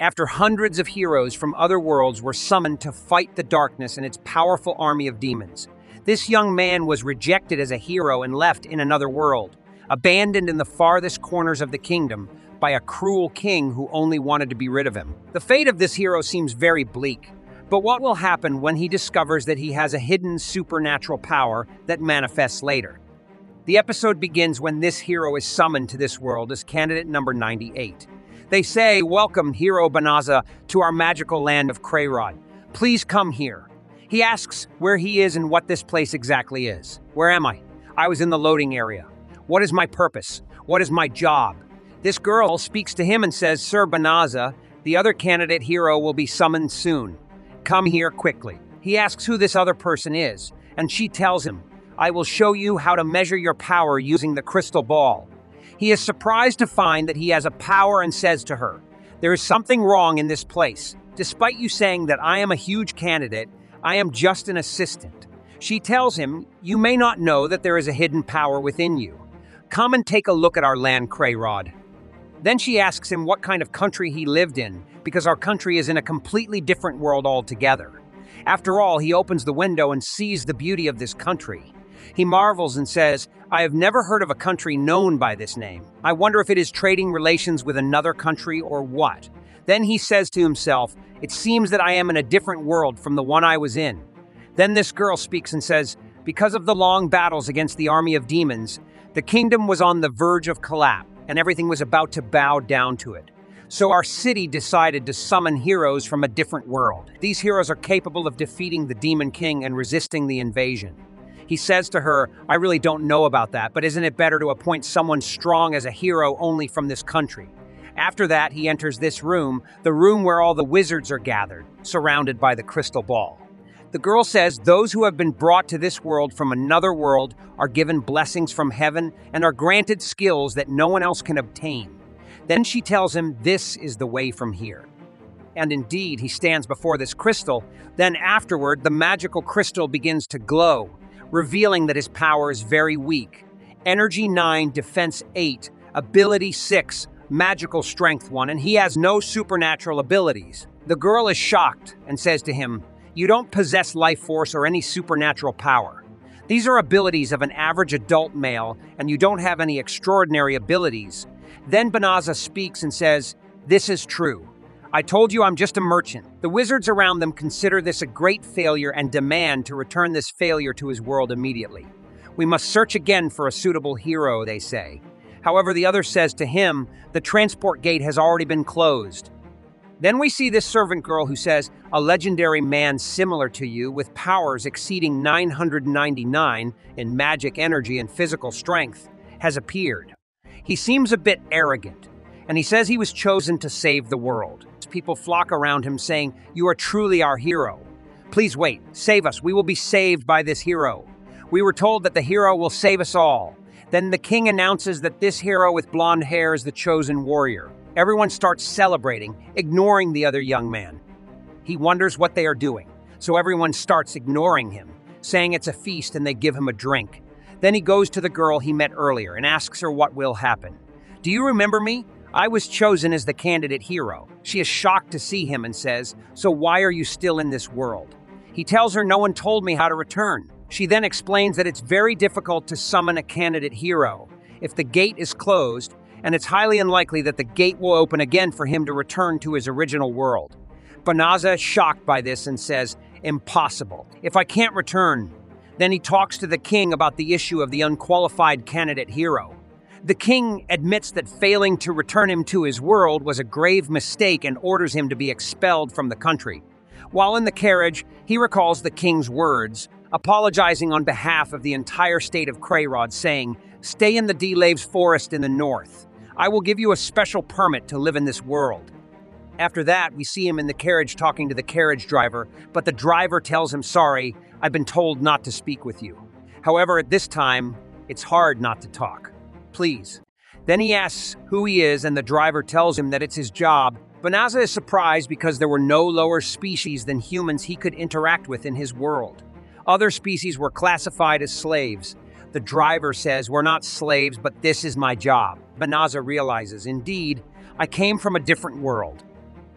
after hundreds of heroes from other worlds were summoned to fight the darkness and its powerful army of demons. This young man was rejected as a hero and left in another world, abandoned in the farthest corners of the kingdom by a cruel king who only wanted to be rid of him. The fate of this hero seems very bleak, but what will happen when he discovers that he has a hidden supernatural power that manifests later? The episode begins when this hero is summoned to this world as candidate number 98. They say, Welcome, Hero Banaza, to our magical land of Krayrod. Please come here. He asks where he is and what this place exactly is. Where am I? I was in the loading area. What is my purpose? What is my job? This girl speaks to him and says, Sir Banaza, the other candidate hero will be summoned soon. Come here quickly. He asks who this other person is, and she tells him, I will show you how to measure your power using the crystal ball. He is surprised to find that he has a power and says to her, There is something wrong in this place. Despite you saying that I am a huge candidate, I am just an assistant. She tells him, You may not know that there is a hidden power within you. Come and take a look at our land, Crayrod. Then she asks him what kind of country he lived in, because our country is in a completely different world altogether. After all, he opens the window and sees the beauty of this country. He marvels and says, I have never heard of a country known by this name. I wonder if it is trading relations with another country or what. Then he says to himself, It seems that I am in a different world from the one I was in. Then this girl speaks and says, Because of the long battles against the army of demons, the kingdom was on the verge of collapse, and everything was about to bow down to it. So our city decided to summon heroes from a different world. These heroes are capable of defeating the Demon King and resisting the invasion. He says to her, I really don't know about that, but isn't it better to appoint someone strong as a hero only from this country? After that, he enters this room, the room where all the wizards are gathered, surrounded by the crystal ball. The girl says those who have been brought to this world from another world are given blessings from heaven and are granted skills that no one else can obtain. Then she tells him this is the way from here. And indeed, he stands before this crystal. Then, afterward, the magical crystal begins to glow, revealing that his power is very weak. Energy 9, Defense 8, Ability 6, Magical Strength 1, and he has no supernatural abilities. The girl is shocked and says to him, You don't possess life force or any supernatural power. These are abilities of an average adult male, and you don't have any extraordinary abilities. Then Banaza speaks and says, This is true. I told you I'm just a merchant. The wizards around them consider this a great failure and demand to return this failure to his world immediately. We must search again for a suitable hero, they say. However, the other says to him, the transport gate has already been closed. Then we see this servant girl who says, a legendary man similar to you with powers exceeding 999 in magic energy and physical strength has appeared. He seems a bit arrogant, and he says he was chosen to save the world people flock around him, saying, You are truly our hero. Please wait, save us. We will be saved by this hero. We were told that the hero will save us all. Then the king announces that this hero with blonde hair is the chosen warrior. Everyone starts celebrating, ignoring the other young man. He wonders what they are doing, so everyone starts ignoring him, saying it's a feast and they give him a drink. Then he goes to the girl he met earlier and asks her what will happen. Do you remember me? I was chosen as the candidate hero. She is shocked to see him and says, So why are you still in this world? He tells her no one told me how to return. She then explains that it's very difficult to summon a candidate hero if the gate is closed, and it's highly unlikely that the gate will open again for him to return to his original world. Banaza is shocked by this and says, Impossible. If I can't return. Then he talks to the king about the issue of the unqualified candidate hero. The king admits that failing to return him to his world was a grave mistake and orders him to be expelled from the country. While in the carriage, he recalls the king's words, apologizing on behalf of the entire state of Krayrod, saying, Stay in the D-Laves forest in the north. I will give you a special permit to live in this world. After that, we see him in the carriage talking to the carriage driver, but the driver tells him, Sorry, I've been told not to speak with you. However, at this time, it's hard not to talk please. Then he asks who he is, and the driver tells him that it's his job. Banaza is surprised because there were no lower species than humans he could interact with in his world. Other species were classified as slaves. The driver says, We're not slaves, but this is my job. Banaza realizes, Indeed, I came from a different world.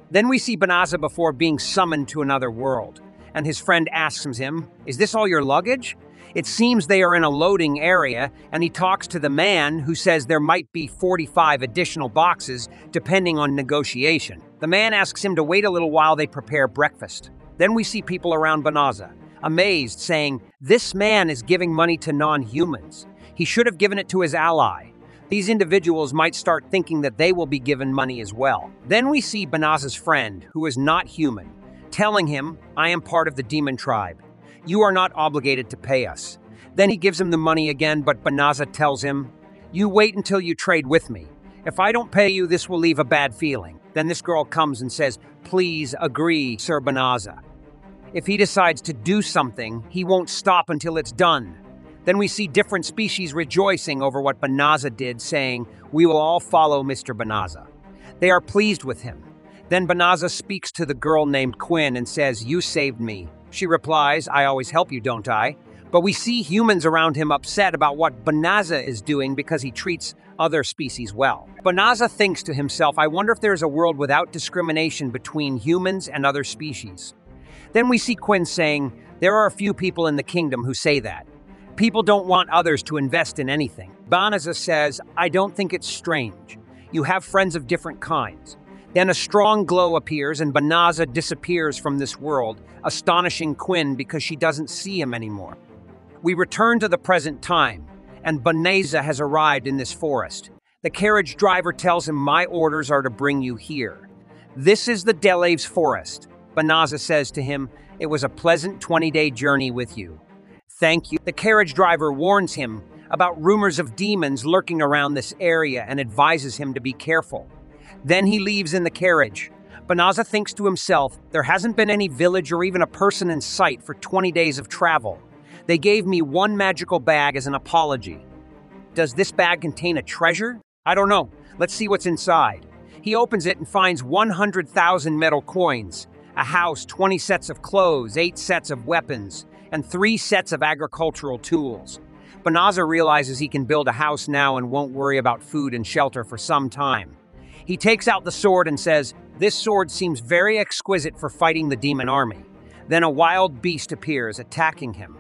Then we see Banaza before being summoned to another world, and his friend asks him, Is this all your luggage? It seems they are in a loading area, and he talks to the man who says there might be 45 additional boxes depending on negotiation. The man asks him to wait a little while they prepare breakfast. Then we see people around Banaza, amazed, saying, This man is giving money to non humans. He should have given it to his ally. These individuals might start thinking that they will be given money as well. Then we see Banaza's friend, who is not human, telling him, I am part of the demon tribe. You are not obligated to pay us. Then he gives him the money again, but Banaza tells him, You wait until you trade with me. If I don't pay you, this will leave a bad feeling. Then this girl comes and says, Please agree, Sir Banaza. If he decides to do something, he won't stop until it's done. Then we see different species rejoicing over what Banaza did, saying, We will all follow Mr. Banaza. They are pleased with him. Then Banaza speaks to the girl named Quinn and says, You saved me. She replies, I always help you, don't I? But we see humans around him upset about what Banaza is doing because he treats other species well. Banaza thinks to himself, I wonder if there is a world without discrimination between humans and other species. Then we see Quinn saying, There are a few people in the kingdom who say that. People don't want others to invest in anything. Banaza says, I don't think it's strange. You have friends of different kinds. Then a strong glow appears and Banaza disappears from this world, astonishing Quinn because she doesn't see him anymore. We return to the present time, and Banaza has arrived in this forest. The carriage driver tells him, My orders are to bring you here. This is the Delaves forest. Banaza says to him, It was a pleasant 20 day journey with you. Thank you. The carriage driver warns him about rumors of demons lurking around this area and advises him to be careful. Then he leaves in the carriage. Banaza thinks to himself, there hasn't been any village or even a person in sight for 20 days of travel. They gave me one magical bag as an apology. Does this bag contain a treasure? I don't know. Let's see what's inside. He opens it and finds 100,000 metal coins, a house, 20 sets of clothes, 8 sets of weapons, and 3 sets of agricultural tools. Banaza realizes he can build a house now and won't worry about food and shelter for some time. He takes out the sword and says, This sword seems very exquisite for fighting the demon army. Then a wild beast appears, attacking him.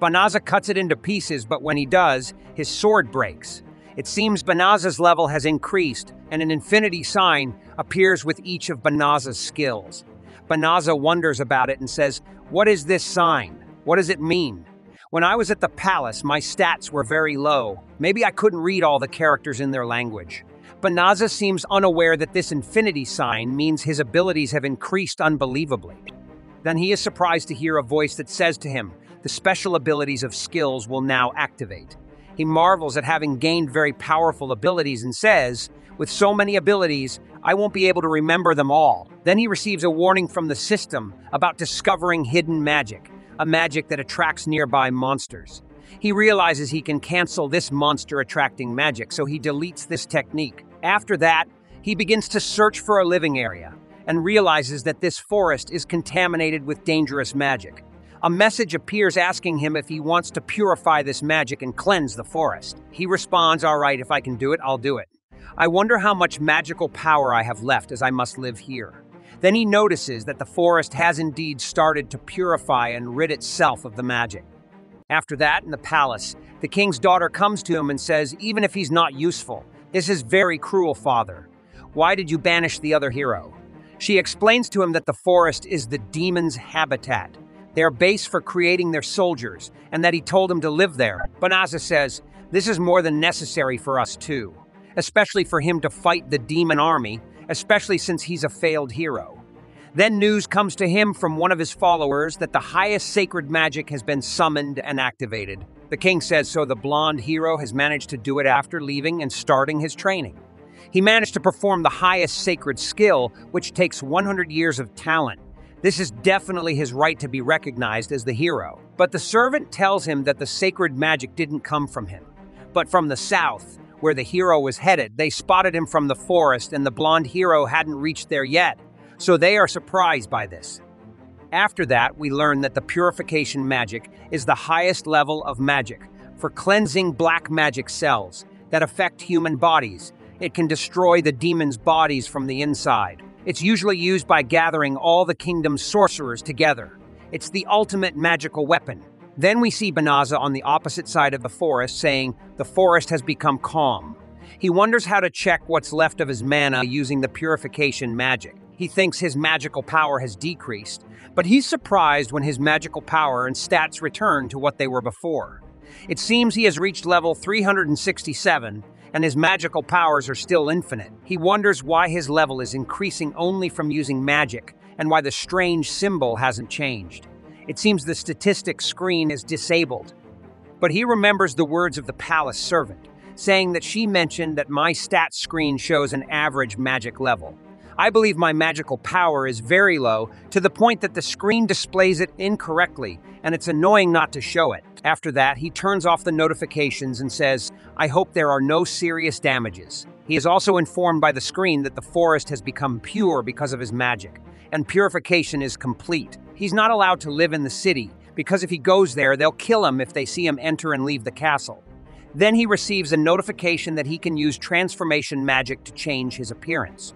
Banaza cuts it into pieces, but when he does, his sword breaks. It seems Banaza's level has increased, and an infinity sign appears with each of Banaza's skills. Banaza wonders about it and says, What is this sign? What does it mean? When I was at the palace, my stats were very low. Maybe I couldn't read all the characters in their language. Banaza seems unaware that this infinity sign means his abilities have increased unbelievably. Then he is surprised to hear a voice that says to him, The special abilities of skills will now activate. He marvels at having gained very powerful abilities and says, With so many abilities, I won't be able to remember them all. Then he receives a warning from the system about discovering hidden magic, a magic that attracts nearby monsters. He realizes he can cancel this monster attracting magic, so he deletes this technique. After that, he begins to search for a living area and realizes that this forest is contaminated with dangerous magic. A message appears asking him if he wants to purify this magic and cleanse the forest. He responds, All right, if I can do it, I'll do it. I wonder how much magical power I have left as I must live here. Then he notices that the forest has indeed started to purify and rid itself of the magic. After that, in the palace, the king's daughter comes to him and says, Even if he's not useful, this is very cruel, father. Why did you banish the other hero? She explains to him that the forest is the demon's habitat, their base for creating their soldiers, and that he told him to live there. Banaza says, This is more than necessary for us, too, especially for him to fight the demon army, especially since he's a failed hero. Then news comes to him from one of his followers that the highest sacred magic has been summoned and activated. The king says so the blonde hero has managed to do it after leaving and starting his training. He managed to perform the highest sacred skill, which takes 100 years of talent. This is definitely his right to be recognized as the hero. But the servant tells him that the sacred magic didn't come from him, but from the south, where the hero was headed. They spotted him from the forest, and the blonde hero hadn't reached there yet, so they are surprised by this. After that, we learn that the purification magic is the highest level of magic for cleansing black magic cells that affect human bodies. It can destroy the demon's bodies from the inside. It's usually used by gathering all the kingdom's sorcerers together. It's the ultimate magical weapon. Then we see Banaza on the opposite side of the forest saying, The forest has become calm. He wonders how to check what's left of his mana using the purification magic. He thinks his magical power has decreased, but he's surprised when his magical power and stats return to what they were before. It seems he has reached level 367, and his magical powers are still infinite. He wonders why his level is increasing only from using magic, and why the strange symbol hasn't changed. It seems the statistics screen is disabled. But he remembers the words of the palace servant, saying that she mentioned that my stats screen shows an average magic level. I believe my magical power is very low, to the point that the screen displays it incorrectly, and it's annoying not to show it. After that, he turns off the notifications and says, I hope there are no serious damages. He is also informed by the screen that the forest has become pure because of his magic, and purification is complete. He's not allowed to live in the city, because if he goes there, they'll kill him if they see him enter and leave the castle. Then he receives a notification that he can use transformation magic to change his appearance.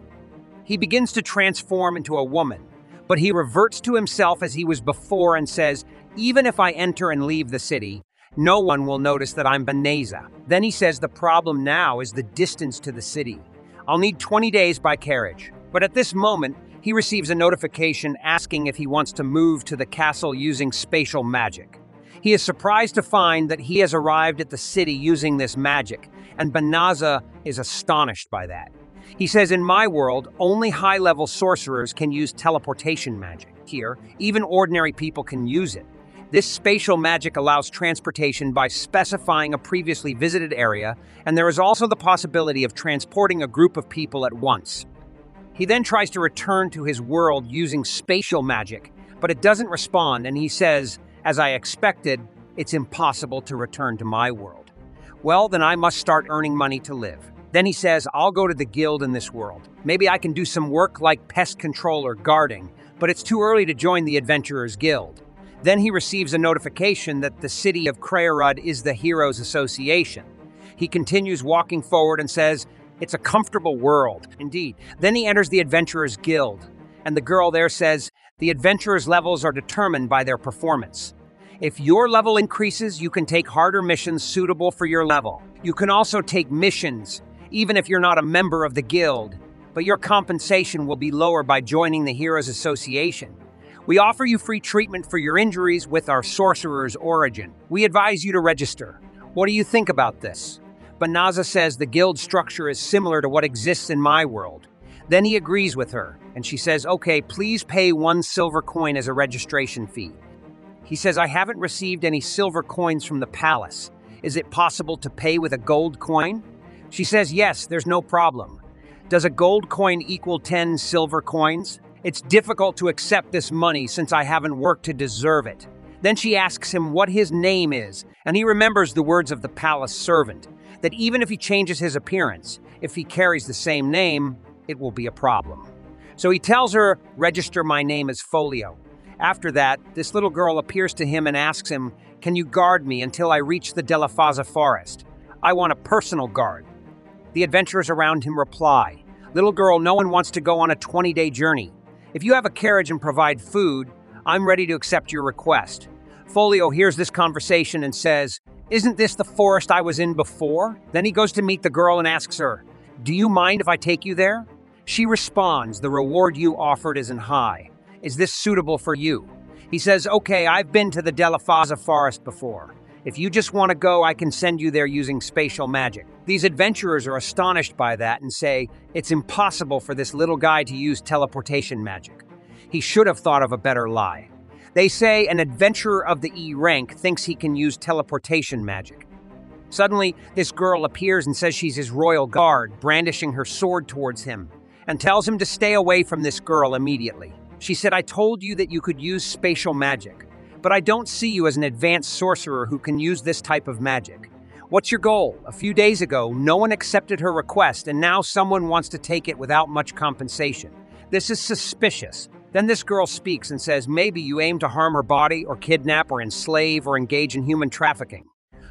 He begins to transform into a woman, but he reverts to himself as he was before and says, Even if I enter and leave the city, no one will notice that I'm Banaza. Then he says the problem now is the distance to the city. I'll need 20 days by carriage. But at this moment, he receives a notification asking if he wants to move to the castle using spatial magic. He is surprised to find that he has arrived at the city using this magic, and Banaza is astonished by that. He says, In my world, only high level sorcerers can use teleportation magic. Here, even ordinary people can use it. This spatial magic allows transportation by specifying a previously visited area, and there is also the possibility of transporting a group of people at once. He then tries to return to his world using spatial magic, but it doesn't respond, and he says, As I expected, it's impossible to return to my world. Well, then I must start earning money to live. Then he says, I'll go to the guild in this world. Maybe I can do some work like pest control or guarding, but it's too early to join the Adventurers Guild. Then he receives a notification that the city of Krayarud is the Heroes Association. He continues walking forward and says, It's a comfortable world. Indeed. Then he enters the Adventurers Guild, and the girl there says, The adventurers' levels are determined by their performance. If your level increases, you can take harder missions suitable for your level. You can also take missions even if you're not a member of the guild, but your compensation will be lower by joining the Heroes Association. We offer you free treatment for your injuries with our Sorcerer's Origin. We advise you to register. What do you think about this? Banaza says the guild structure is similar to what exists in my world. Then he agrees with her, and she says, Okay, please pay one silver coin as a registration fee. He says, I haven't received any silver coins from the palace. Is it possible to pay with a gold coin? She says, Yes, there's no problem. Does a gold coin equal 10 silver coins? It's difficult to accept this money since I haven't worked to deserve it. Then she asks him what his name is, and he remembers the words of the palace servant that even if he changes his appearance, if he carries the same name, it will be a problem. So he tells her, Register my name as Folio. After that, this little girl appears to him and asks him, Can you guard me until I reach the Delafaza forest? I want a personal guard. The adventurers around him reply, Little girl, no one wants to go on a 20 day journey. If you have a carriage and provide food, I'm ready to accept your request. Folio hears this conversation and says, Isn't this the forest I was in before? Then he goes to meet the girl and asks her, Do you mind if I take you there? She responds, The reward you offered isn't high. Is this suitable for you? He says, Okay, I've been to the Delafaza forest before. If you just want to go, I can send you there using spatial magic. These adventurers are astonished by that and say it's impossible for this little guy to use teleportation magic. He should have thought of a better lie. They say an adventurer of the E rank thinks he can use teleportation magic. Suddenly, this girl appears and says she's his royal guard, brandishing her sword towards him, and tells him to stay away from this girl immediately. She said, I told you that you could use spatial magic. But I don't see you as an advanced sorcerer who can use this type of magic. What's your goal? A few days ago, no one accepted her request, and now someone wants to take it without much compensation. This is suspicious. Then this girl speaks and says maybe you aim to harm her body, or kidnap, or enslave, or engage in human trafficking.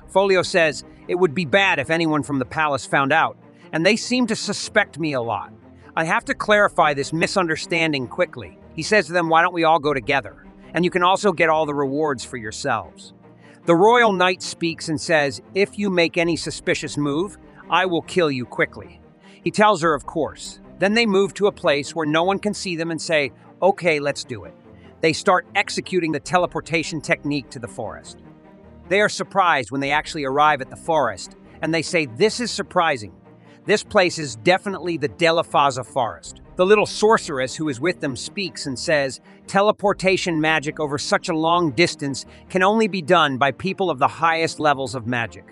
Folio says it would be bad if anyone from the palace found out, and they seem to suspect me a lot. I have to clarify this misunderstanding quickly. He says to them, Why don't we all go together? And you can also get all the rewards for yourselves. The royal knight speaks and says, If you make any suspicious move, I will kill you quickly. He tells her, Of course. Then they move to a place where no one can see them and say, Okay, let's do it. They start executing the teleportation technique to the forest. They are surprised when they actually arrive at the forest, and they say, This is surprising. This place is definitely the Delafaza forest. The little sorceress who is with them speaks and says, Teleportation magic over such a long distance can only be done by people of the highest levels of magic.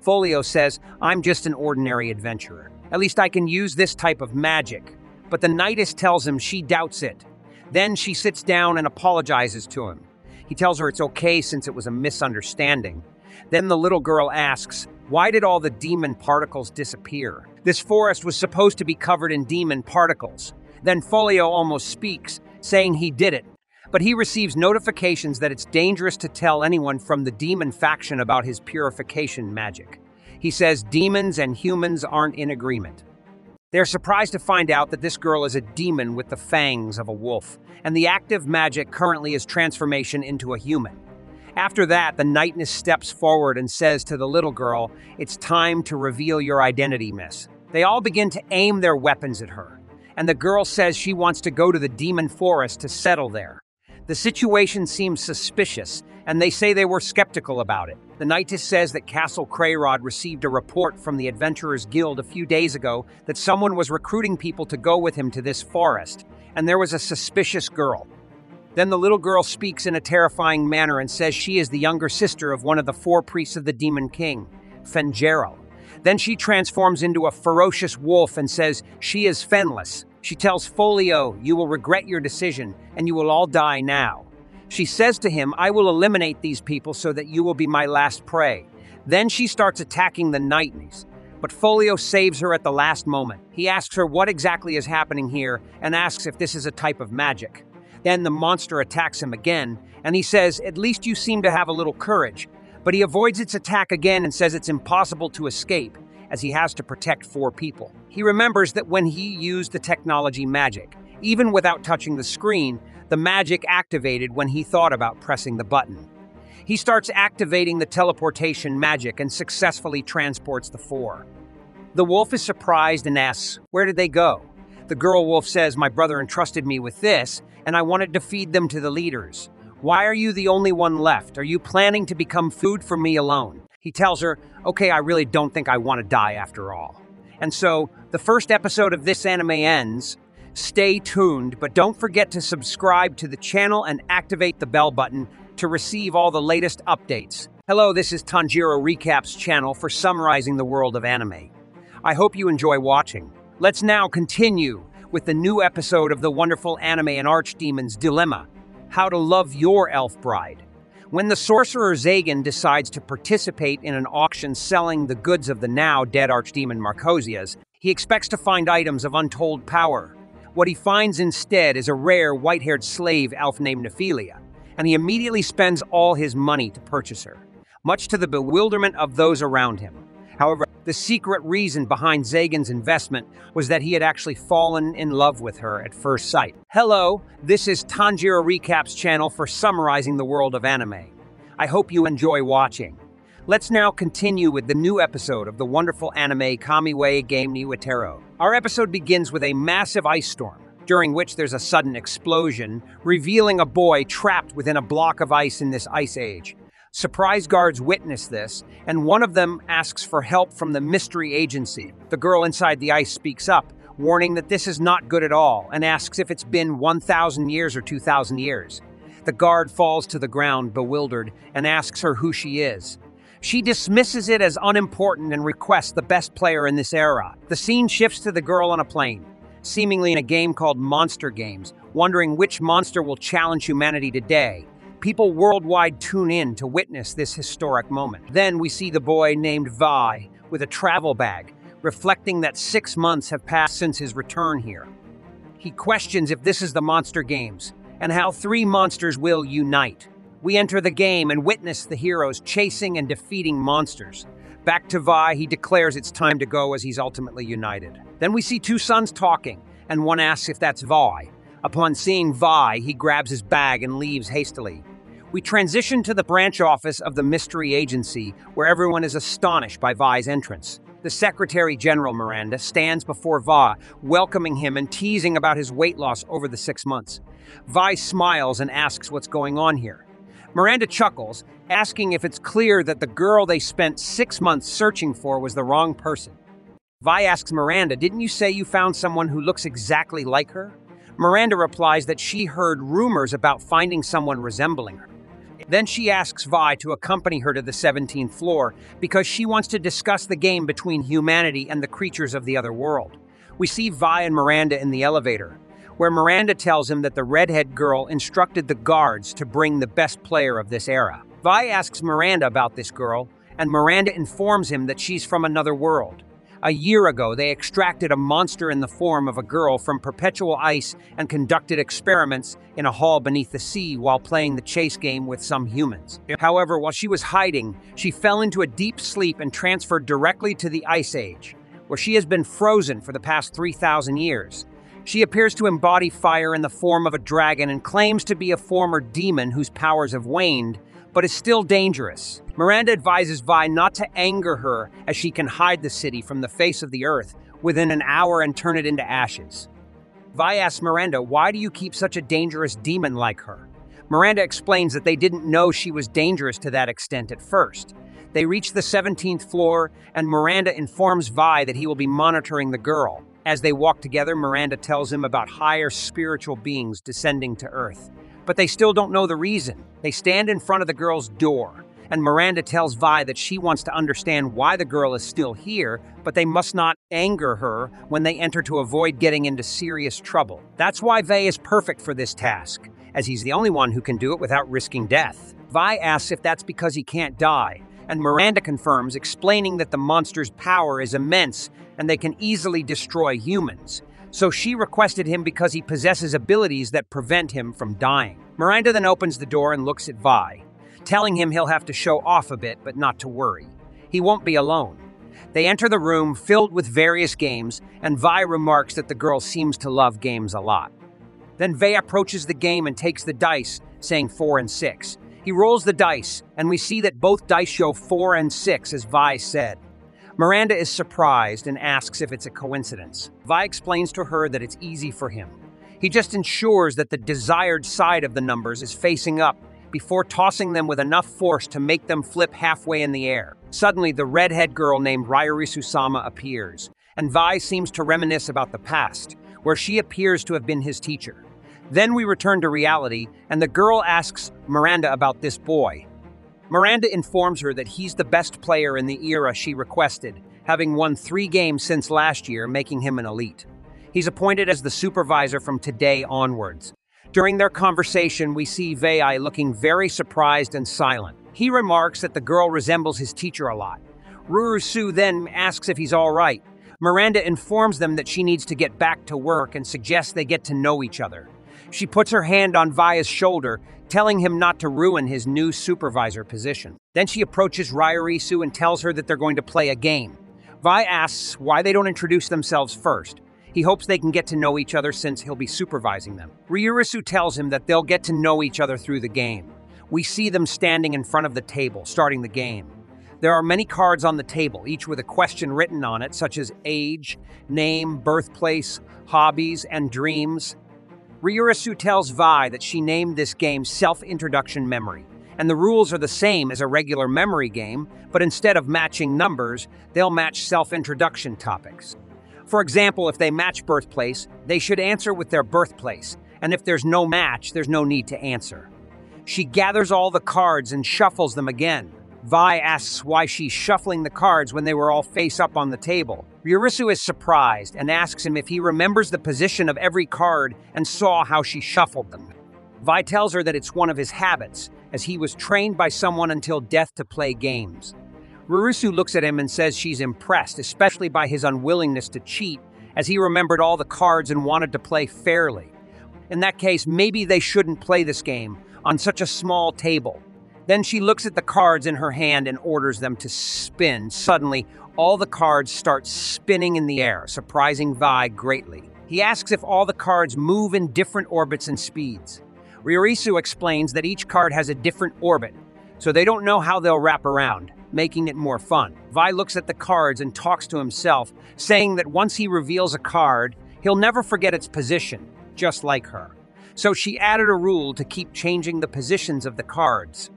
Folio says, I'm just an ordinary adventurer. At least I can use this type of magic. But the knightess tells him she doubts it. Then she sits down and apologizes to him. He tells her it's okay since it was a misunderstanding. Then the little girl asks, Why did all the demon particles disappear? This forest was supposed to be covered in demon particles. Then Folio almost speaks, saying he did it, but he receives notifications that it's dangerous to tell anyone from the demon faction about his purification magic. He says demons and humans aren't in agreement. They're surprised to find out that this girl is a demon with the fangs of a wolf, and the active magic currently is transformation into a human. After that, the knightness steps forward and says to the little girl, It's time to reveal your identity, miss. They all begin to aim their weapons at her, and the girl says she wants to go to the demon forest to settle there. The situation seems suspicious, and they say they were skeptical about it. The Knightess says that Castle Crayrod received a report from the Adventurers Guild a few days ago that someone was recruiting people to go with him to this forest, and there was a suspicious girl. Then the little girl speaks in a terrifying manner and says she is the younger sister of one of the four priests of the Demon King, Fengerel. Then she transforms into a ferocious wolf and says she is Fenless. She tells Folio, You will regret your decision, and you will all die now. She says to him, I will eliminate these people so that you will be my last prey. Then she starts attacking the Knightneys. But Folio saves her at the last moment. He asks her what exactly is happening here and asks if this is a type of magic. Then the monster attacks him again, and he says, At least you seem to have a little courage. But he avoids its attack again and says it's impossible to escape, as he has to protect four people. He remembers that when he used the technology magic, even without touching the screen, the magic activated when he thought about pressing the button. He starts activating the teleportation magic and successfully transports the four. The wolf is surprised and asks, Where did they go? The girl wolf says, My brother entrusted me with this, and I wanted to feed them to the leaders. Why are you the only one left? Are you planning to become food for me alone? He tells her, Okay, I really don't think I want to die after all. And so, the first episode of this anime ends, Stay tuned, but don't forget to subscribe to the channel and activate the bell button to receive all the latest updates. Hello, this is Tanjiro Recaps channel for summarizing the world of anime. I hope you enjoy watching. Let's now continue with the new episode of the wonderful anime and archdemon's dilemma, How to Love Your Elf Bride. When the sorcerer Zagan decides to participate in an auction selling the goods of the now dead archdemon Marchosias, he expects to find items of untold power, what he finds instead is a rare white haired slave elf named Nephilia, and he immediately spends all his money to purchase her, much to the bewilderment of those around him. However, the secret reason behind Zagan's investment was that he had actually fallen in love with her at first sight. Hello, this is Tanjiro Recaps channel for summarizing the world of anime. I hope you enjoy watching. Let's now continue with the new episode of the wonderful anime Kamiwa Game ni Watero. Our episode begins with a massive ice storm, during which there's a sudden explosion, revealing a boy trapped within a block of ice in this ice age. Surprise guards witness this, and one of them asks for help from the mystery agency. The girl inside the ice speaks up, warning that this is not good at all, and asks if it's been 1,000 years or 2,000 years. The guard falls to the ground, bewildered, and asks her who she is. She dismisses it as unimportant and requests the best player in this era. The scene shifts to the girl on a plane, seemingly in a game called Monster Games, wondering which monster will challenge humanity today. People worldwide tune in to witness this historic moment. Then we see the boy named Vi with a travel bag, reflecting that six months have passed since his return here. He questions if this is the Monster Games and how three monsters will unite. We enter the game and witness the heroes chasing and defeating monsters. Back to Vi, he declares it's time to go as he's ultimately united. Then we see two sons talking, and one asks if that's Vi. Upon seeing Vi, he grabs his bag and leaves hastily. We transition to the branch office of the mystery agency, where everyone is astonished by Vi's entrance. The Secretary General Miranda stands before Vi, welcoming him and teasing about his weight loss over the six months. Vi smiles and asks what's going on here. Miranda chuckles, asking if it's clear that the girl they spent six months searching for was the wrong person. Vi asks Miranda, Didn't you say you found someone who looks exactly like her? Miranda replies that she heard rumors about finding someone resembling her. Then she asks Vi to accompany her to the 17th floor because she wants to discuss the game between humanity and the creatures of the other world. We see Vi and Miranda in the elevator, where Miranda tells him that the redhead girl instructed the guards to bring the best player of this era. Vi asks Miranda about this girl, and Miranda informs him that she's from another world. A year ago, they extracted a monster in the form of a girl from perpetual ice and conducted experiments in a hall beneath the sea while playing the chase game with some humans. However, while she was hiding, she fell into a deep sleep and transferred directly to the Ice Age, where she has been frozen for the past 3,000 years. She appears to embody fire in the form of a dragon and claims to be a former demon whose powers have waned, but is still dangerous. Miranda advises Vi not to anger her as she can hide the city from the face of the earth within an hour and turn it into ashes. Vi asks Miranda, Why do you keep such a dangerous demon like her? Miranda explains that they didn't know she was dangerous to that extent at first. They reach the 17th floor, and Miranda informs Vi that he will be monitoring the girl. As they walk together, Miranda tells him about higher spiritual beings descending to Earth but they still don't know the reason. They stand in front of the girl's door, and Miranda tells Vi that she wants to understand why the girl is still here, but they must not anger her when they enter to avoid getting into serious trouble. That's why Vi is perfect for this task, as he's the only one who can do it without risking death. Vi asks if that's because he can't die, and Miranda confirms, explaining that the monster's power is immense and they can easily destroy humans so she requested him because he possesses abilities that prevent him from dying. Miranda then opens the door and looks at Vi, telling him he'll have to show off a bit, but not to worry. He won't be alone. They enter the room filled with various games, and Vi remarks that the girl seems to love games a lot. Then Vi approaches the game and takes the dice, saying four and six. He rolls the dice, and we see that both dice show four and six, as Vi said. Miranda is surprised and asks if it's a coincidence. Vi explains to her that it's easy for him. He just ensures that the desired side of the numbers is facing up before tossing them with enough force to make them flip halfway in the air. Suddenly, the redhead girl named Ryorisu Sama appears, and Vi seems to reminisce about the past, where she appears to have been his teacher. Then we return to reality, and the girl asks Miranda about this boy, Miranda informs her that he's the best player in the era she requested, having won three games since last year, making him an elite. He's appointed as the supervisor from today onwards. During their conversation, we see Vei looking very surprised and silent. He remarks that the girl resembles his teacher a lot. Ruru Su then asks if he's all right. Miranda informs them that she needs to get back to work and suggests they get to know each other. She puts her hand on Vi's shoulder, telling him not to ruin his new supervisor position. Then she approaches Ryorisu and tells her that they're going to play a game. Vi asks why they don't introduce themselves first. He hopes they can get to know each other since he'll be supervising them. Ryorisu tells him that they'll get to know each other through the game. We see them standing in front of the table, starting the game. There are many cards on the table, each with a question written on it, such as age, name, birthplace, hobbies, and dreams. Ryorisu tells Vi that she named this game Self Introduction Memory, and the rules are the same as a regular memory game, but instead of matching numbers, they'll match self introduction topics. For example, if they match birthplace, they should answer with their birthplace, and if there's no match, there's no need to answer. She gathers all the cards and shuffles them again. Vi asks why she's shuffling the cards when they were all face up on the table. Ryorisu is surprised and asks him if he remembers the position of every card and saw how she shuffled them. Vi tells her that it's one of his habits, as he was trained by someone until death to play games. Ryorisu looks at him and says she's impressed, especially by his unwillingness to cheat, as he remembered all the cards and wanted to play fairly. In that case, maybe they shouldn't play this game on such a small table. Then she looks at the cards in her hand and orders them to spin. Suddenly, all the cards start spinning in the air, surprising Vi greatly. He asks if all the cards move in different orbits and speeds. Ryorisu explains that each card has a different orbit, so they don't know how they'll wrap around, making it more fun. Vi looks at the cards and talks to himself, saying that once he reveals a card, he'll never forget its position, just like her. So she added a rule to keep changing the positions of the cards.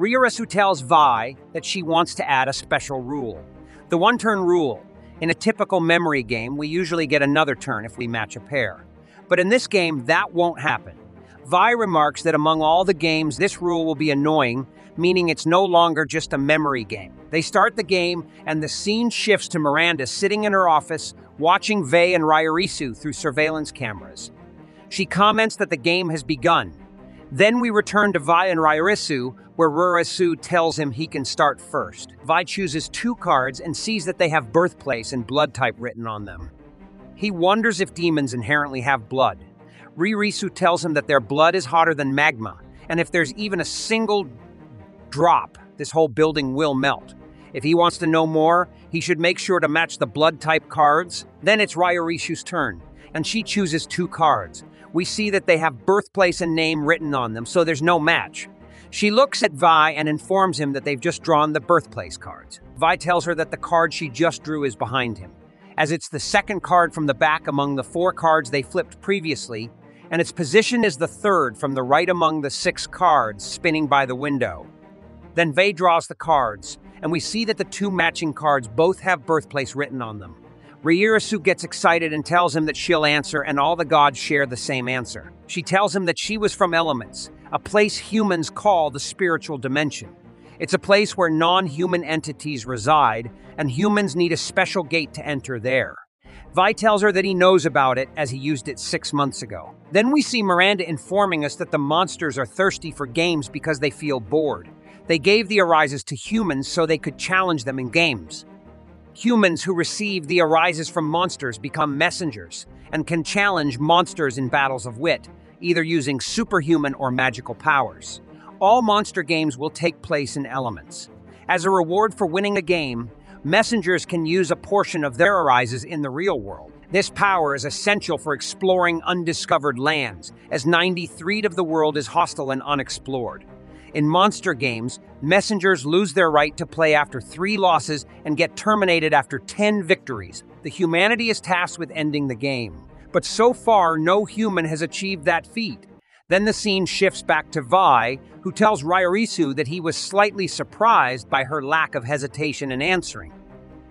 Ryorisu tells Vi that she wants to add a special rule. The one-turn rule. In a typical memory game, we usually get another turn if we match a pair. But in this game, that won't happen. Vi remarks that among all the games, this rule will be annoying, meaning it's no longer just a memory game. They start the game, and the scene shifts to Miranda sitting in her office, watching Vei and Ryorisu through surveillance cameras. She comments that the game has begun. Then we return to Vi and Ryorisu, where Ryorisu tells him he can start first. Vi chooses two cards and sees that they have birthplace and blood type written on them. He wonders if demons inherently have blood. Ryorisu tells him that their blood is hotter than magma, and if there's even a single drop, this whole building will melt. If he wants to know more, he should make sure to match the blood type cards. Then it's Ryorisu's turn, and she chooses two cards. We see that they have birthplace and name written on them, so there's no match. She looks at Vi and informs him that they've just drawn the birthplace cards. Vi tells her that the card she just drew is behind him, as it's the second card from the back among the four cards they flipped previously, and its position is the third from the right among the six cards spinning by the window. Then Vei draws the cards, and we see that the two matching cards both have birthplace written on them. Ryorisu gets excited and tells him that she'll answer, and all the gods share the same answer. She tells him that she was from Elements, a place humans call the spiritual dimension. It's a place where non human entities reside, and humans need a special gate to enter there. Vi tells her that he knows about it as he used it six months ago. Then we see Miranda informing us that the monsters are thirsty for games because they feel bored. They gave the arises to humans so they could challenge them in games. Humans who receive the arises from monsters become messengers and can challenge monsters in battles of wit, either using superhuman or magical powers. All monster games will take place in elements. As a reward for winning a game, messengers can use a portion of their arises in the real world. This power is essential for exploring undiscovered lands, as 93 of the world is hostile and unexplored. In monster games, messengers lose their right to play after three losses and get terminated after 10 victories. The humanity is tasked with ending the game but so far no human has achieved that feat. Then the scene shifts back to Vi, who tells Ryorisu that he was slightly surprised by her lack of hesitation in answering.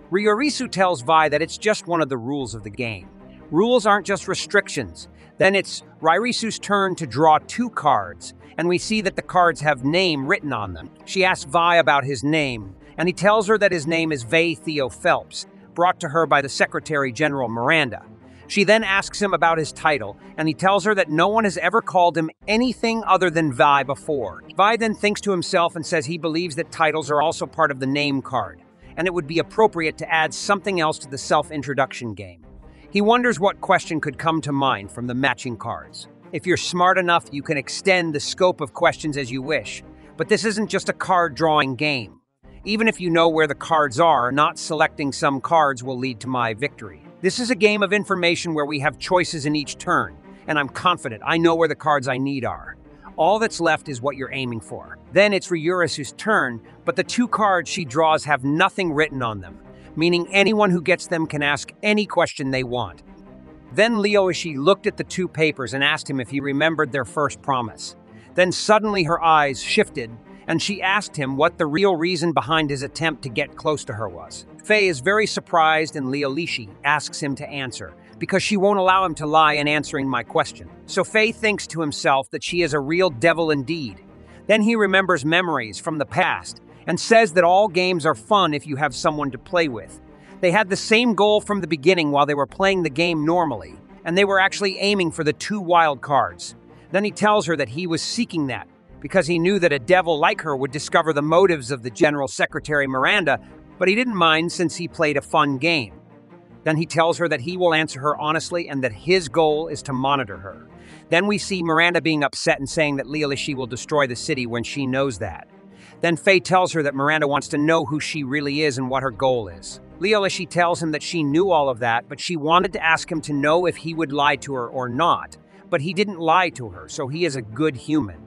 Ryorisu tells Vi that it's just one of the rules of the game. Rules aren't just restrictions. Then it's Ryorisu's turn to draw two cards, and we see that the cards have name written on them. She asks Vi about his name, and he tells her that his name is Vei Theo Phelps, brought to her by the Secretary General Miranda. She then asks him about his title, and he tells her that no one has ever called him anything other than Vi before. Vi then thinks to himself and says he believes that titles are also part of the name card, and it would be appropriate to add something else to the self introduction game. He wonders what question could come to mind from the matching cards. If you're smart enough, you can extend the scope of questions as you wish, but this isn't just a card drawing game. Even if you know where the cards are, not selecting some cards will lead to my victory. This is a game of information where we have choices in each turn, and I'm confident I know where the cards I need are. All that's left is what you're aiming for. Then it's Ryorisu's turn, but the two cards she draws have nothing written on them, meaning anyone who gets them can ask any question they want. Then Ryoishi looked at the two papers and asked him if he remembered their first promise. Then suddenly her eyes shifted and she asked him what the real reason behind his attempt to get close to her was. Faye is very surprised and Ryoishi asks him to answer, because she won't allow him to lie in answering my question. So Faye thinks to himself that she is a real devil indeed. Then he remembers memories from the past and says that all games are fun if you have someone to play with. They had the same goal from the beginning while they were playing the game normally, and they were actually aiming for the two wild cards. Then he tells her that he was seeking that because he knew that a devil like her would discover the motives of the General Secretary Miranda, but he didn't mind since he played a fun game. Then he tells her that he will answer her honestly and that his goal is to monitor her. Then we see Miranda being upset and saying that Ryoishi will destroy the city when she knows that. Then Faye tells her that Miranda wants to know who she really is and what her goal is. Leolishi tells him that she knew all of that, but she wanted to ask him to know if he would lie to her or not. But he didn't lie to her, so he is a good human.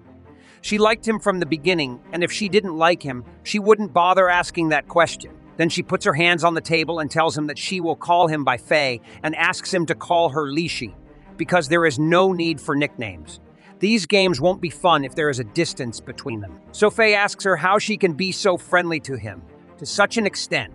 She liked him from the beginning, and if she didn't like him, she wouldn't bother asking that question. Then she puts her hands on the table and tells him that she will call him by Faye and asks him to call her Lishi, because there is no need for nicknames. These games won't be fun if there is a distance between them. So asks her how she can be so friendly to him, to such an extent.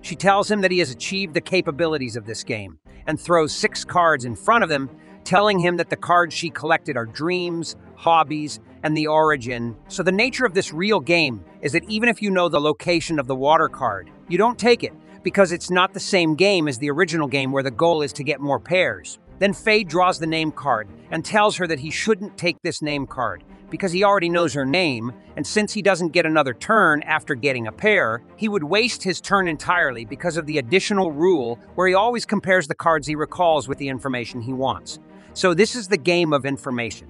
She tells him that he has achieved the capabilities of this game and throws six cards in front of him, telling him that the cards she collected are dreams, hobbies, and the origin. So the nature of this real game is that even if you know the location of the water card, you don't take it because it's not the same game as the original game where the goal is to get more pairs. Then Faye draws the name card and tells her that he shouldn't take this name card because he already knows her name, and since he doesn't get another turn after getting a pair, he would waste his turn entirely because of the additional rule where he always compares the cards he recalls with the information he wants. So this is the game of information.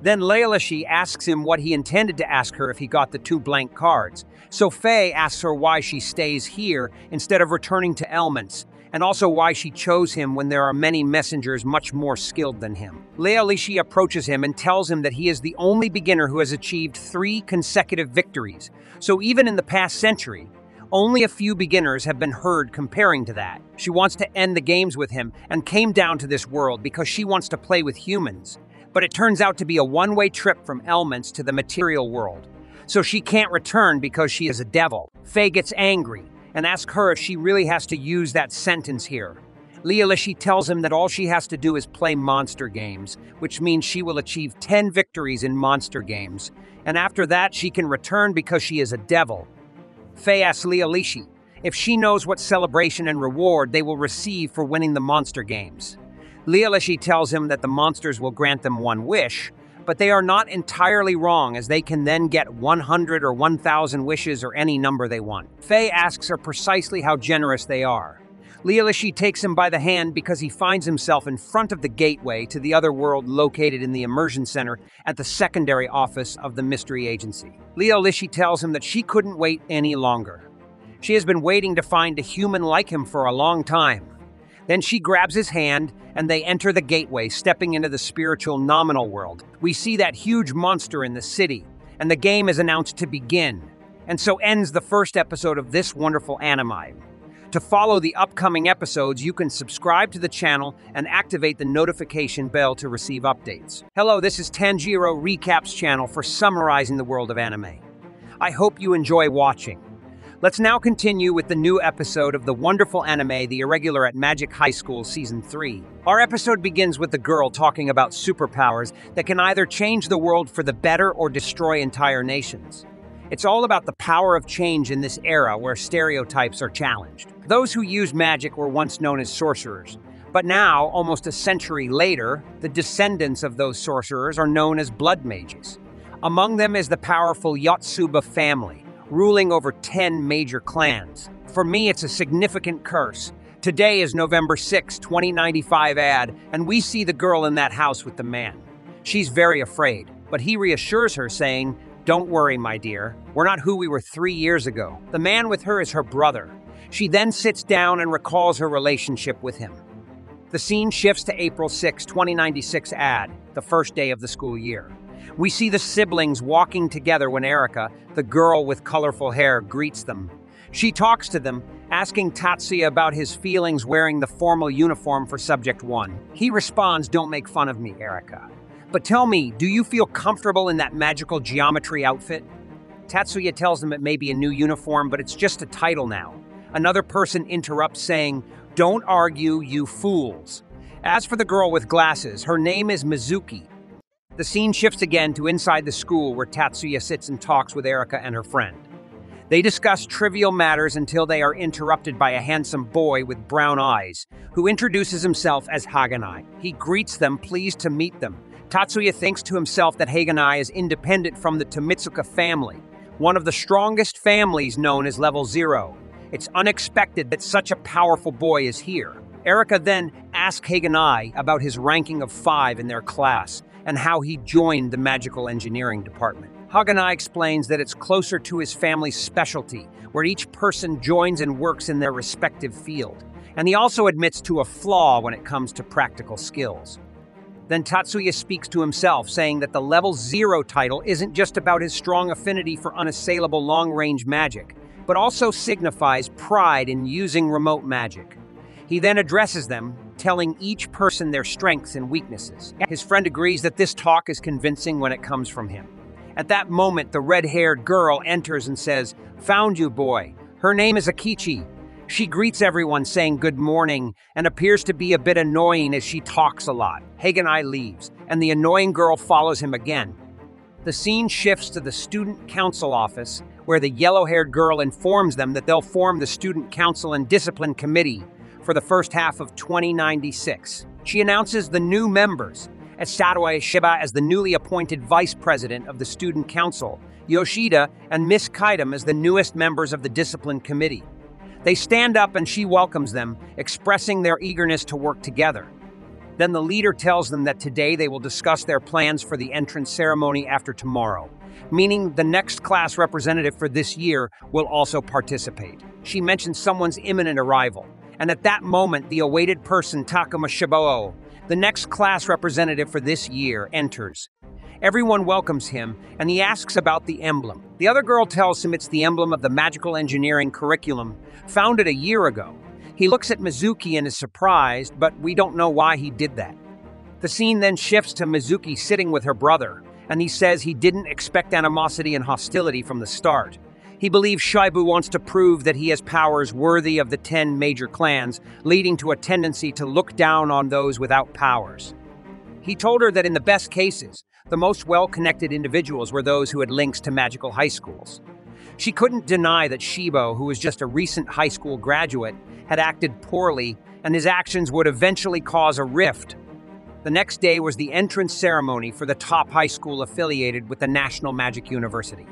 Then Leolishi asks him what he intended to ask her if he got the two blank cards. So Faye asks her why she stays here instead of returning to Elments, and also why she chose him when there are many messengers much more skilled than him. Leolishi approaches him and tells him that he is the only beginner who has achieved three consecutive victories. So even in the past century, only a few beginners have been heard comparing to that. She wants to end the games with him and came down to this world because she wants to play with humans. But it turns out to be a one way trip from Elments to the material world. So she can't return because she is a devil. Faye gets angry and ask her if she really has to use that sentence here. Leolishi tells him that all she has to do is play monster games, which means she will achieve 10 victories in monster games, and after that she can return because she is a devil. Faye asks Leolishi if she knows what celebration and reward they will receive for winning the monster games. Leolishi tells him that the monsters will grant them one wish, but they are not entirely wrong as they can then get 100 or 1,000 wishes or any number they want. Faye asks her precisely how generous they are. Leolishi takes him by the hand because he finds himself in front of the gateway to the other world located in the immersion center at the secondary office of the mystery agency. Leolishi tells him that she couldn't wait any longer. She has been waiting to find a human like him for a long time. Then she grabs his hand and they enter the gateway, stepping into the spiritual nominal world. We see that huge monster in the city, and the game is announced to begin. And so ends the first episode of this wonderful anime. To follow the upcoming episodes, you can subscribe to the channel and activate the notification bell to receive updates. Hello, this is Tanjiro Recaps channel for summarizing the world of anime. I hope you enjoy watching. Let's now continue with the new episode of the wonderful anime The Irregular at Magic High School Season 3. Our episode begins with the girl talking about superpowers that can either change the world for the better or destroy entire nations. It's all about the power of change in this era where stereotypes are challenged. Those who use magic were once known as sorcerers, but now, almost a century later, the descendants of those sorcerers are known as blood mages. Among them is the powerful Yotsuba family, ruling over 10 major clans. For me, it's a significant curse. Today is November 6, 2095 ad, and we see the girl in that house with the man. She's very afraid, but he reassures her, saying, Don't worry, my dear. We're not who we were three years ago. The man with her is her brother. She then sits down and recalls her relationship with him. The scene shifts to April 6, 2096 ad, the first day of the school year. We see the siblings walking together when Erica, the girl with colorful hair, greets them. She talks to them, asking Tatsuya about his feelings wearing the formal uniform for Subject 1. He responds, Don't make fun of me, Erica. But tell me, do you feel comfortable in that magical geometry outfit? Tatsuya tells them it may be a new uniform, but it's just a title now. Another person interrupts, saying, Don't argue, you fools. As for the girl with glasses, her name is Mizuki, the scene shifts again to inside the school where Tatsuya sits and talks with Erika and her friend. They discuss trivial matters until they are interrupted by a handsome boy with brown eyes, who introduces himself as Haganai. He greets them, pleased to meet them. Tatsuya thinks to himself that Haganai is independent from the Tomitsuka family, one of the strongest families known as Level Zero. It's unexpected that such a powerful boy is here. Erika then asks Haganai about his ranking of five in their class, and how he joined the magical engineering department. Haganai explains that it's closer to his family's specialty, where each person joins and works in their respective field. And he also admits to a flaw when it comes to practical skills. Then Tatsuya speaks to himself, saying that the level zero title isn't just about his strong affinity for unassailable long range magic, but also signifies pride in using remote magic. He then addresses them, telling each person their strengths and weaknesses. His friend agrees that this talk is convincing when it comes from him. At that moment, the red haired girl enters and says, Found you, boy. Her name is Akichi. She greets everyone saying good morning and appears to be a bit annoying as she talks a lot. Haganai leaves, and the annoying girl follows him again. The scene shifts to the student council office, where the yellow haired girl informs them that they'll form the student council and discipline committee for the first half of 2096. She announces the new members, as Satoe Shiba as the newly appointed vice president of the student council, Yoshida and Miss Kaidam as the newest members of the discipline committee. They stand up and she welcomes them, expressing their eagerness to work together. Then the leader tells them that today they will discuss their plans for the entrance ceremony after tomorrow, meaning the next class representative for this year will also participate. She mentions someone's imminent arrival, and at that moment, the awaited person, Takuma Shiboo, the next class representative for this year, enters. Everyone welcomes him, and he asks about the emblem. The other girl tells him it's the emblem of the magical engineering curriculum, founded a year ago. He looks at Mizuki and is surprised, but we don't know why he did that. The scene then shifts to Mizuki sitting with her brother, and he says he didn't expect animosity and hostility from the start. He believes Shibu wants to prove that he has powers worthy of the ten major clans, leading to a tendency to look down on those without powers. He told her that in the best cases, the most well connected individuals were those who had links to magical high schools. She couldn't deny that Shibo, who was just a recent high school graduate, had acted poorly, and his actions would eventually cause a rift. The next day was the entrance ceremony for the top high school affiliated with the National Magic University.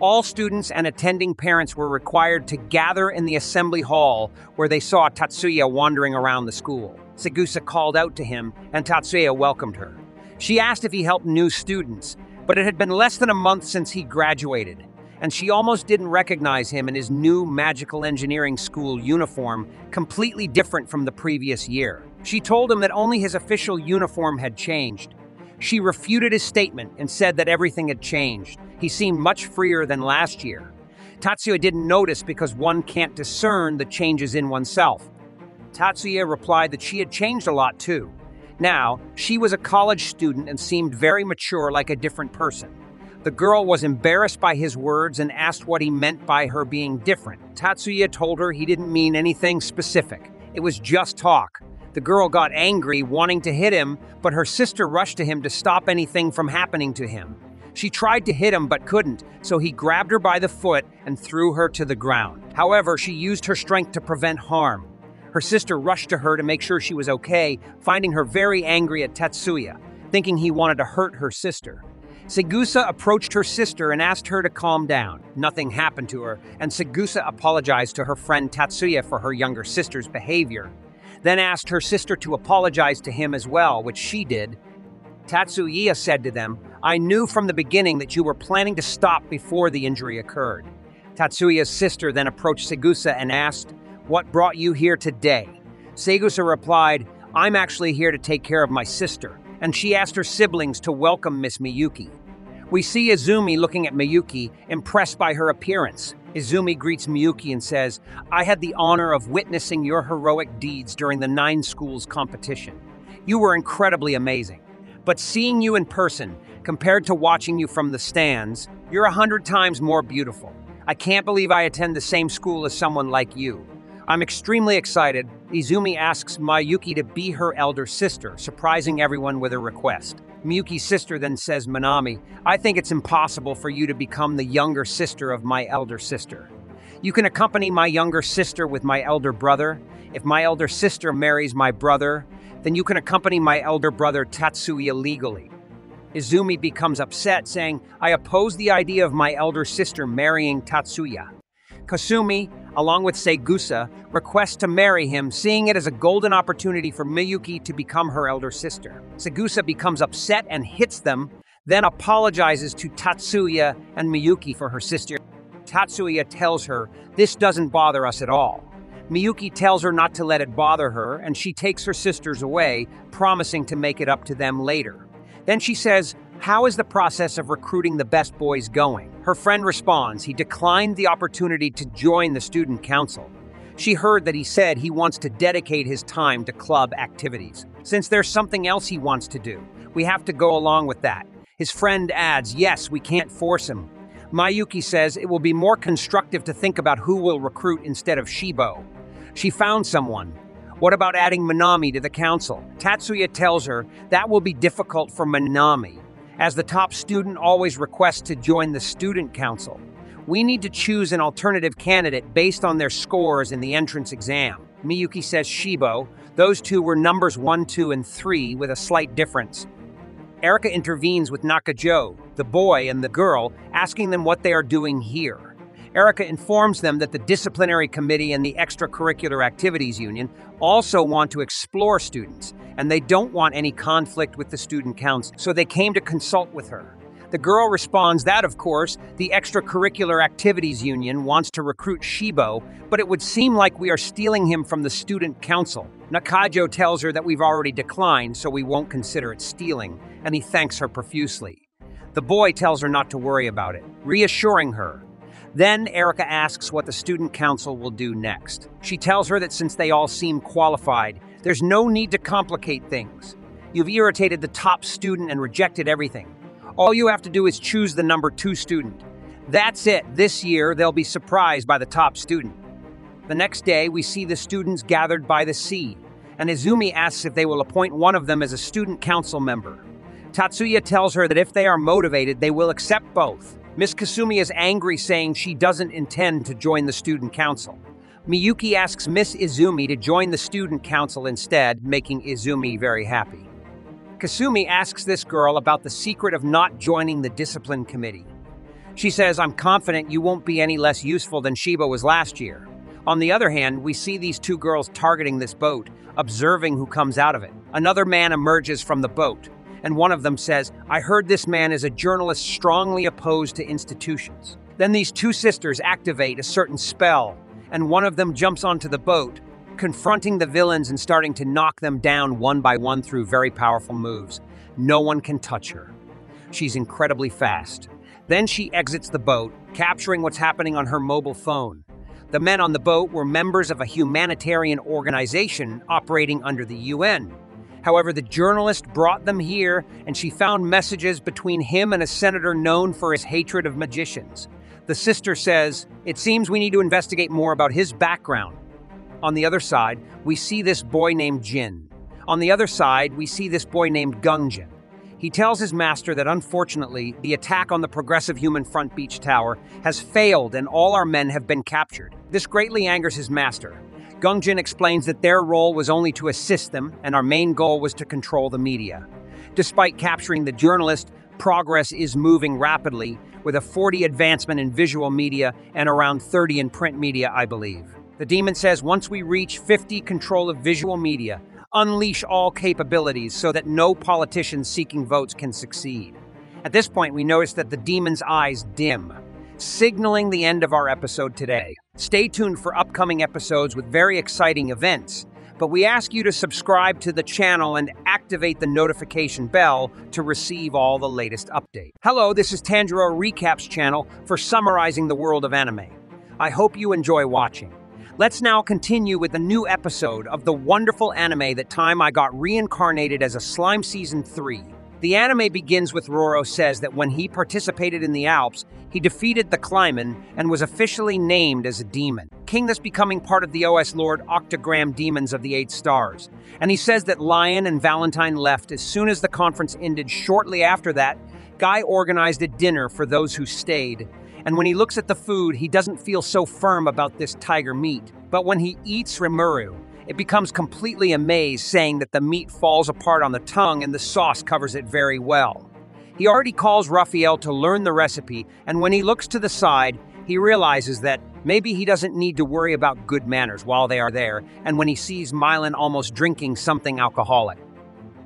All students and attending parents were required to gather in the assembly hall where they saw Tatsuya wandering around the school. Saegusa called out to him, and Tatsuya welcomed her. She asked if he helped new students, but it had been less than a month since he graduated, and she almost didn't recognize him in his new magical engineering school uniform, completely different from the previous year. She told him that only his official uniform had changed. She refuted his statement and said that everything had changed. He seemed much freer than last year. Tatsuya didn't notice because one can't discern the changes in oneself. Tatsuya replied that she had changed a lot too. Now, she was a college student and seemed very mature like a different person. The girl was embarrassed by his words and asked what he meant by her being different. Tatsuya told her he didn't mean anything specific. It was just talk. The girl got angry, wanting to hit him, but her sister rushed to him to stop anything from happening to him. She tried to hit him but couldn't, so he grabbed her by the foot and threw her to the ground. However, she used her strength to prevent harm. Her sister rushed to her to make sure she was okay, finding her very angry at Tatsuya, thinking he wanted to hurt her sister. Saegusa approached her sister and asked her to calm down. Nothing happened to her, and Saegusa apologized to her friend Tatsuya for her younger sister's behavior then asked her sister to apologize to him as well, which she did. Tatsuya said to them, I knew from the beginning that you were planning to stop before the injury occurred. Tatsuya's sister then approached Saegusa and asked, What brought you here today? Saegusa replied, I'm actually here to take care of my sister, and she asked her siblings to welcome Miss Miyuki. We see Izumi looking at Miyuki, impressed by her appearance. Izumi greets Miyuki and says, I had the honor of witnessing your heroic deeds during the Nine Schools competition. You were incredibly amazing. But seeing you in person, compared to watching you from the stands, you're a hundred times more beautiful. I can't believe I attend the same school as someone like you. I'm extremely excited. Izumi asks Miyuki to be her elder sister, surprising everyone with a request. Miyuki's sister then says, Manami, I think it's impossible for you to become the younger sister of my elder sister. You can accompany my younger sister with my elder brother. If my elder sister marries my brother, then you can accompany my elder brother Tatsuya legally. Izumi becomes upset, saying, I oppose the idea of my elder sister marrying Tatsuya. Kasumi, along with Saegusa, requests to marry him, seeing it as a golden opportunity for Miyuki to become her elder sister. Saegusa becomes upset and hits them. then apologizes to Tatsuya and Miyuki for her sister. Tatsuya tells her this doesn't bother us at all. Miyuki tells her not to let it bother her, and she takes her sisters away, promising to make it up to them later. Then she says, How is the process of recruiting the best boys going? Her friend responds, He declined the opportunity to join the student council. She heard that he said he wants to dedicate his time to club activities. Since there's something else he wants to do, we have to go along with that. His friend adds, Yes, we can't force him. Miyuki says it will be more constructive to think about who will recruit instead of Shibo. She found someone. What about adding Minami to the council? Tatsuya tells her that will be difficult for Minami, as the top student always requests to join the student council. We need to choose an alternative candidate based on their scores in the entrance exam. Miyuki says Shibo. Those two were numbers 1, 2, and 3 with a slight difference. Erika intervenes with Nakajo, the boy and the girl, asking them what they are doing here. Erika informs them that the disciplinary committee and the extracurricular activities union also want to explore students, and they don't want any conflict with the student council, so they came to consult with her. The girl responds that, of course, the Extracurricular Activities Union wants to recruit Shibo, but it would seem like we are stealing him from the student council. Nakajo tells her that we've already declined, so we won't consider it stealing, and he thanks her profusely. The boy tells her not to worry about it, reassuring her. Then Erika asks what the student council will do next. She tells her that since they all seem qualified, there's no need to complicate things. You've irritated the top student and rejected everything. All you have to do is choose the number two student. That's it. This year, they'll be surprised by the top student. The next day, we see the students gathered by the sea, and Izumi asks if they will appoint one of them as a student council member. Tatsuya tells her that if they are motivated, they will accept both. Miss Kasumi is angry, saying she doesn't intend to join the student council. Miyuki asks Miss Izumi to join the student council instead, making Izumi very happy. Kasumi asks this girl about the secret of not joining the discipline committee. She says, I'm confident you won't be any less useful than Shiba was last year. On the other hand, we see these two girls targeting this boat, observing who comes out of it. Another man emerges from the boat, and one of them says, I heard this man is a journalist strongly opposed to institutions. Then these two sisters activate a certain spell, and one of them jumps onto the boat, confronting the villains and starting to knock them down one by one through very powerful moves. No one can touch her. She's incredibly fast. Then she exits the boat, capturing what's happening on her mobile phone. The men on the boat were members of a humanitarian organization operating under the UN. However, the journalist brought them here, and she found messages between him and a senator known for his hatred of magicians. The sister says, It seems we need to investigate more about his background. On the other side, we see this boy named Jin. On the other side, we see this boy named Gungjin. He tells his master that unfortunately, the attack on the Progressive Human Front Beach Tower has failed and all our men have been captured. This greatly angers his master. Gungjin explains that their role was only to assist them and our main goal was to control the media. Despite capturing the journalist, progress is moving rapidly, with a 40 advancement in visual media and around 30 in print media, I believe. The demon says once we reach 50 control of visual media, unleash all capabilities so that no politician seeking votes can succeed. At this point, we notice that the demon's eyes dim, signaling the end of our episode today. Stay tuned for upcoming episodes with very exciting events, but we ask you to subscribe to the channel and activate the notification bell to receive all the latest updates. Hello, this is Tanjiro Recaps channel for summarizing the world of anime. I hope you enjoy watching. Let's now continue with a new episode of the wonderful anime that time I got reincarnated as a slime season 3. The anime begins with Roro says that when he participated in the Alps, he defeated the Climon and was officially named as a demon. King thus becoming part of the OS Lord Octagram Demons of the Eight Stars. And he says that Lion and Valentine left as soon as the conference ended. Shortly after that, Guy organized a dinner for those who stayed, and when he looks at the food, he doesn't feel so firm about this tiger meat. But when he eats Rimuru, it becomes completely amazed, saying that the meat falls apart on the tongue and the sauce covers it very well. He already calls Raphael to learn the recipe, and when he looks to the side, he realizes that maybe he doesn't need to worry about good manners while they are there, and when he sees Mylan almost drinking something alcoholic.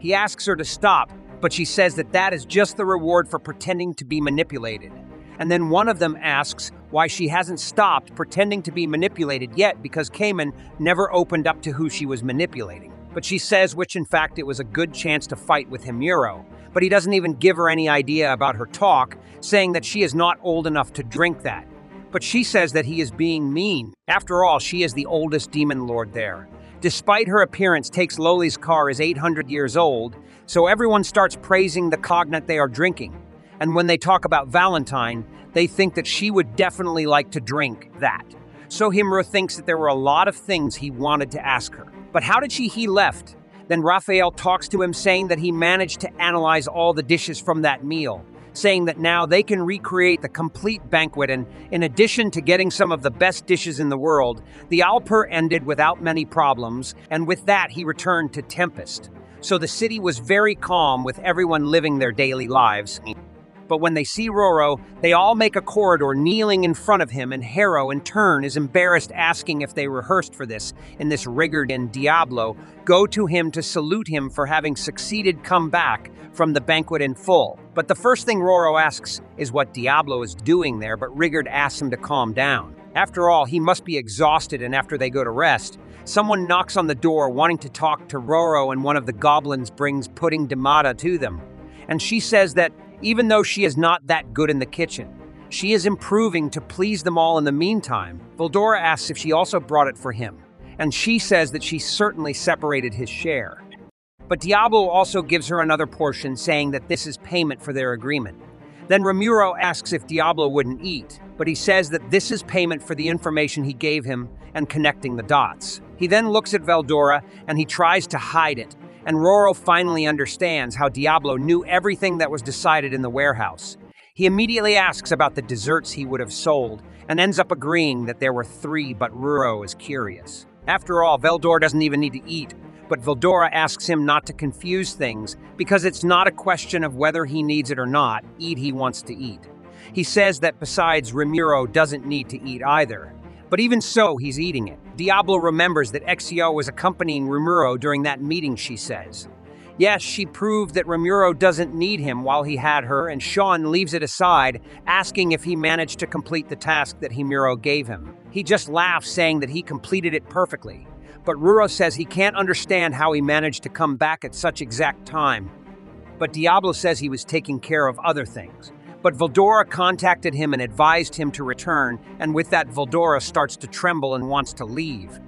He asks her to stop, but she says that that is just the reward for pretending to be manipulated. And then one of them asks why she hasn't stopped pretending to be manipulated yet because Clayman never opened up to who she was manipulating. But she says, which in fact it was a good chance to fight with Himuro. But he doesn't even give her any idea about her talk, saying that she is not old enough to drink that. But she says that he is being mean. After all, she is the oldest demon lord there. Despite her appearance, Takes Loli's car is 800 years old, so everyone starts praising the cognate they are drinking. And when they talk about Valentine, they think that she would definitely like to drink that. So Himuro thinks that there were a lot of things he wanted to ask her. But how did she he left? Then Raphael talks to him saying that he managed to analyze all the dishes from that meal, saying that now they can recreate the complete banquet and in addition to getting some of the best dishes in the world, the Alper ended without many problems, and with that he returned to Tempest. So the city was very calm with everyone living their daily lives. But when they see Roro, they all make a corridor kneeling in front of him, and Harrow, in turn, is embarrassed, asking if they rehearsed for this and this rigard, and Diablo go to him to salute him for having succeeded come back from the banquet in full. But the first thing Roro asks is what Diablo is doing there, but Rigard asks him to calm down. After all, he must be exhausted, and after they go to rest, someone knocks on the door wanting to talk to Roro, and one of the goblins brings Pudding Demata to them. And she says that even though she is not that good in the kitchen. She is improving to please them all in the meantime. Veldora asks if she also brought it for him, and she says that she certainly separated his share. But Diablo also gives her another portion, saying that this is payment for their agreement. Then Ramiro asks if Diablo wouldn't eat, but he says that this is payment for the information he gave him and connecting the dots. He then looks at Veldora and he tries to hide it, and Roro finally understands how Diablo knew everything that was decided in the warehouse. He immediately asks about the desserts he would have sold and ends up agreeing that there were three, but Ruro is curious. After all, Veldor doesn't even need to eat, but Veldora asks him not to confuse things because it's not a question of whether he needs it or not, eat he wants to eat. He says that besides, Ramiro doesn't need to eat either, but even so, he's eating it. Diablo remembers that Exio was accompanying Ramiro during that meeting, she says. Yes, she proved that Ramiro doesn't need him while he had her, and Shion leaves it aside, asking if he managed to complete the task that Himuro gave him. He just laughs, saying that he completed it perfectly. But Ruro says he can't understand how he managed to come back at such exact time. But Diablo says he was taking care of other things. But Veldora contacted him and advised him to return, and with that, Veldora starts to tremble and wants to leave.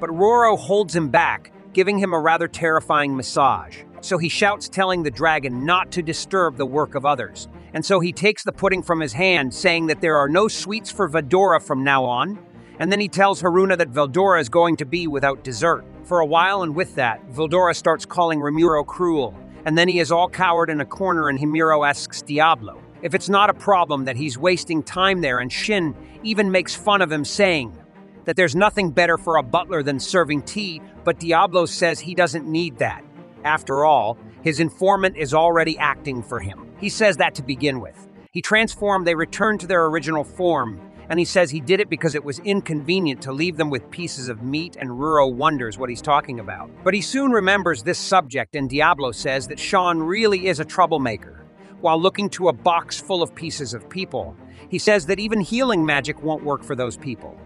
But Roro holds him back, giving him a rather terrifying massage. So he shouts, telling the dragon not to disturb the work of others. And so he takes the pudding from his hand, saying that there are no sweets for Veldora from now on. And then he tells Haruna that Veldora is going to be without dessert. For a while, and with that, Veldora starts calling Ramiro cruel. And then he is all cowered in a corner, and Himiro asks Diablo, if it's not a problem that he's wasting time there, and Shin even makes fun of him, saying that there's nothing better for a butler than serving tea, but Diablo says he doesn't need that. After all, his informant is already acting for him. He says that to begin with. He transformed, they return to their original form, and he says he did it because it was inconvenient to leave them with pieces of meat, and Ruro wonders what he's talking about. But he soon remembers this subject, and Diablo says that Shion really is a troublemaker while looking to a box full of pieces of people. He says that even healing magic won't work for those people.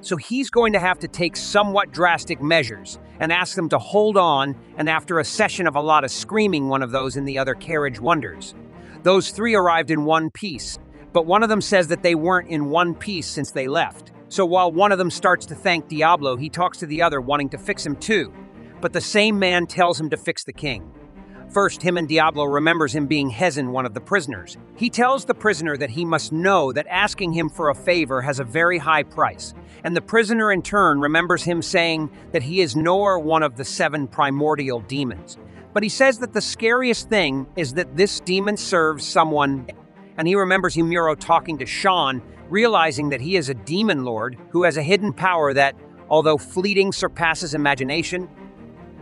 So he's going to have to take somewhat drastic measures and ask them to hold on, and after a session of a lot of screaming, one of those in the other carriage wonders. Those three arrived in one piece, but one of them says that they weren't in one piece since they left. So while one of them starts to thank Diablo, he talks to the other, wanting to fix him too. But the same man tells him to fix the king. First, him and Diablo remembers him being Hezin, one of the prisoners. He tells the prisoner that he must know that asking him for a favor has a very high price, and the prisoner in turn remembers him saying that he is nor one of the seven primordial demons. But he says that the scariest thing is that this demon serves someone, and he remembers Humuro talking to Shion, realizing that he is a demon lord who has a hidden power that, although fleeting, surpasses imagination,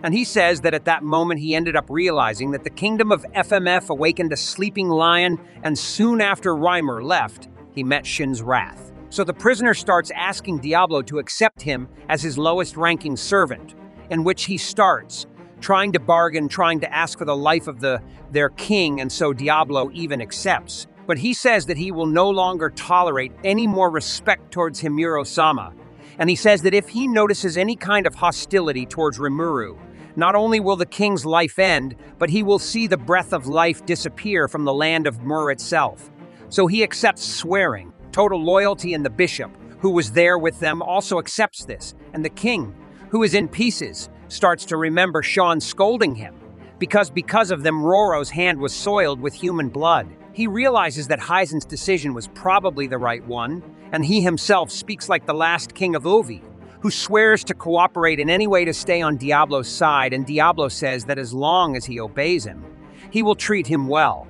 and he says that at that moment he ended up realizing that the kingdom of FMF awakened a sleeping lion, and soon after Reimer left, he met Shin's wrath. So the prisoner starts asking Diablo to accept him as his lowest ranking servant, in which he starts trying to bargain, trying to ask for the life of the their king, and so Diablo even accepts. But he says that he will no longer tolerate any more respect towards Himuro Sama. And he says that if he notices any kind of hostility towards Rimuru, not only will the king's life end, but he will see the breath of life disappear from the land of Mur itself. So he accepts swearing, total loyalty, and the bishop, who was there with them, also accepts this. And the king, who is in pieces, starts to remember Shion scolding him, because because of them, Roro's hand was soiled with human blood. He realizes that Heisen's decision was probably the right one, and he himself speaks like the last king of Ovi, who swears to cooperate in any way to stay on Diablo's side, and Diablo says that as long as he obeys him, he will treat him well.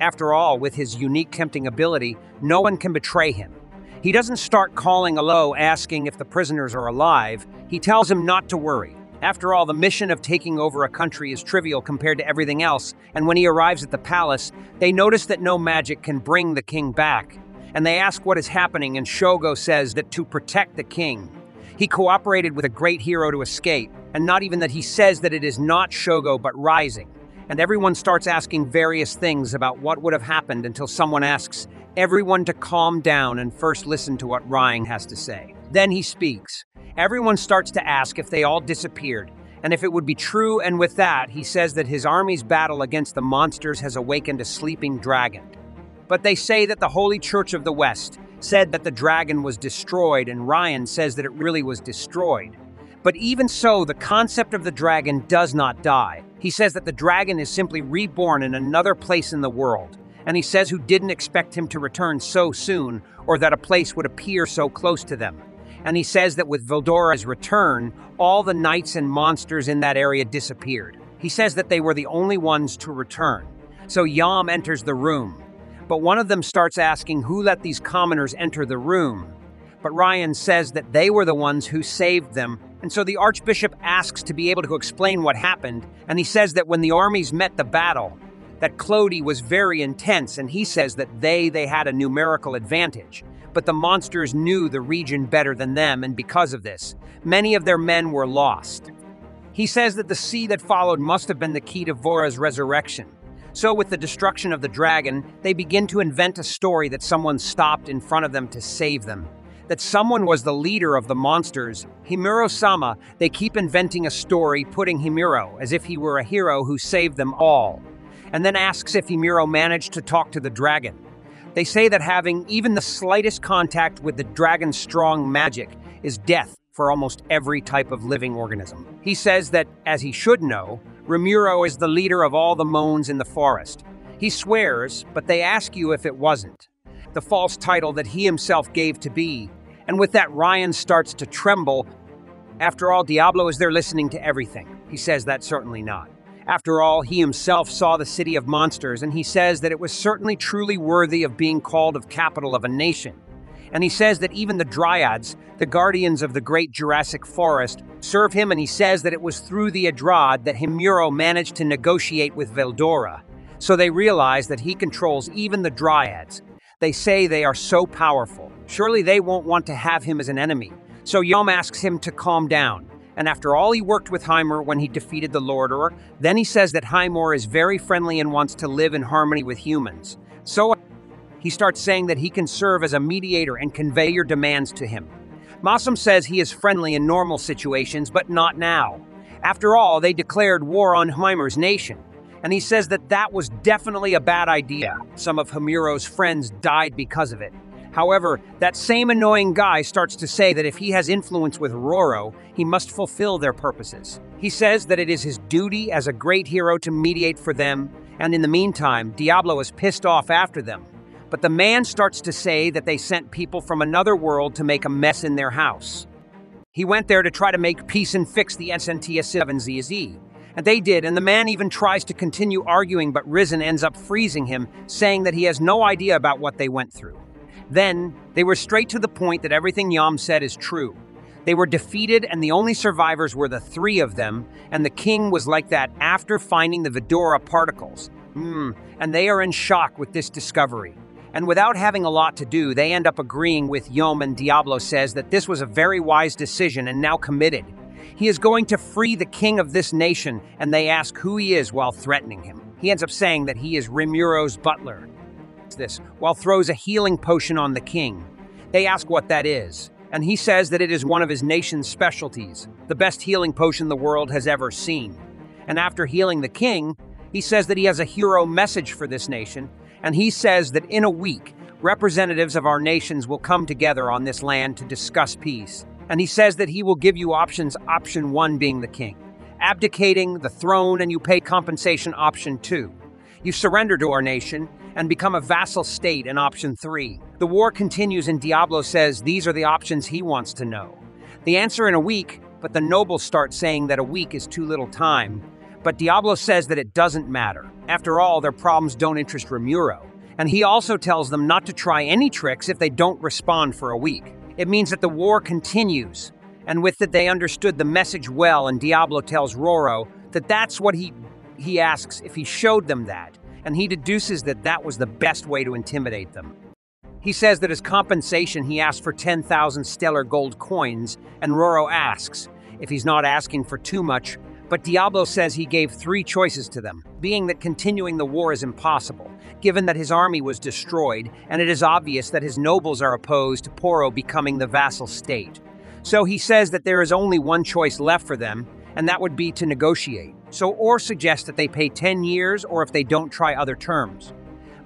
After all, with his unique tempting ability, no one can betray him. He doesn't start calling Alo asking if the prisoners are alive, he tells him not to worry. After all, the mission of taking over a country is trivial compared to everything else, and when he arrives at the palace, they notice that no magic can bring the king back. And they ask what is happening, and Shogo says that to protect the king. He cooperated with a great hero to escape, and not even that he says that it is not Shogo but Rising. And everyone starts asking various things about what would have happened until someone asks everyone to calm down and first listen to what Ryan has to say. Then he speaks. Everyone starts to ask if they all disappeared, and if it would be true, and with that, he says that his army's battle against the monsters has awakened a sleeping dragon. But they say that the Holy Church of the West said that the dragon was destroyed, and Ryan says that it really was destroyed. But even so, the concept of the dragon does not die. He says that the dragon is simply reborn in another place in the world. And he says who didn't expect him to return so soon, or that a place would appear so close to them and he says that with Veldora's return, all the knights and monsters in that area disappeared. He says that they were the only ones to return. So Yam enters the room, but one of them starts asking who let these commoners enter the room. But Ryan says that they were the ones who saved them, and so the archbishop asks to be able to explain what happened, and he says that when the armies met the battle, that Clody was very intense, and he says that they they had a numerical advantage but the monsters knew the region better than them, and because of this, many of their men were lost. He says that the sea that followed must have been the key to Vora's resurrection. So, with the destruction of the dragon, they begin to invent a story that someone stopped in front of them to save them. That someone was the leader of the monsters, Himuro Sama. They keep inventing a story, putting Himuro as if he were a hero who saved them all, and then asks if Himuro managed to talk to the dragon. They say that having even the slightest contact with the dragon's strong magic is death for almost every type of living organism. He says that, as he should know, Rimuru is the leader of all the Moans in the forest. He swears, but they ask you if it wasn't. The false title that he himself gave to be. And with that, Ryan starts to tremble. After all, Diablo is there listening to everything. He says that certainly not. After all, he himself saw the city of monsters, and he says that it was certainly truly worthy of being called of capital of a nation. And he says that even the Dryads, the guardians of the great Jurassic forest, serve him, and he says that it was through the Adrad that Himuro managed to negotiate with Veldora. So they realize that he controls even the Dryads. They say they are so powerful. Surely they won't want to have him as an enemy. So Yom asks him to calm down and after all he worked with Hymor when he defeated the Lordaerer, then he says that Hymor is very friendly and wants to live in harmony with humans. So he starts saying that he can serve as a mediator and convey your demands to him. Masum says he is friendly in normal situations, but not now. After all, they declared war on Hymor's nation, and he says that that was definitely a bad idea. Some of Himuro's friends died because of it. However, that same annoying guy starts to say that if he has influence with Roro, he must fulfill their purposes. He says that it is his duty as a great hero to mediate for them, and in the meantime, Diablo is pissed off after them. But the man starts to say that they sent people from another world to make a mess in their house. He went there to try to make peace and fix the SNTS7ZZ. And they did, and the man even tries to continue arguing, but Risen ends up freezing him, saying that he has no idea about what they went through. Then, they were straight to the point that everything Yam said is true. They were defeated, and the only survivors were the three of them, and the king was like that after finding the Vidora particles. Hmm, and they are in shock with this discovery. And without having a lot to do, they end up agreeing with Yom, and Diablo says that this was a very wise decision and now committed. He is going to free the king of this nation, and they ask who he is while threatening him. He ends up saying that he is Rimuru's butler. This, while throws a healing potion on the king. They ask what that is, and he says that it is one of his nation's specialties, the best healing potion the world has ever seen. And after healing the king, he says that he has a hero message for this nation, and he says that in a week, representatives of our nations will come together on this land to discuss peace. And he says that he will give you options, option one being the king, abdicating the throne, and you pay compensation, option two. You surrender to our nation and become a vassal state in option three. The war continues, and Diablo says these are the options he wants to know. The answer in a week, but the nobles start saying that a week is too little time. But Diablo says that it doesn't matter. After all, their problems don't interest Rimuro. And he also tells them not to try any tricks if they don't respond for a week. It means that the war continues. And with it, they understood the message well, and Diablo tells Roro that that's what he, he asks if he showed them that, and he deduces that that was the best way to intimidate them. He says that as compensation, he asked for 10,000 stellar gold coins, and Roro asks if he's not asking for too much, but Diablo says he gave three choices to them, being that continuing the war is impossible, given that his army was destroyed, and it is obvious that his nobles are opposed to Poro becoming the vassal state. So he says that there is only one choice left for them, and that would be to negotiate. So Or suggests that they pay 10 years or if they don't try other terms.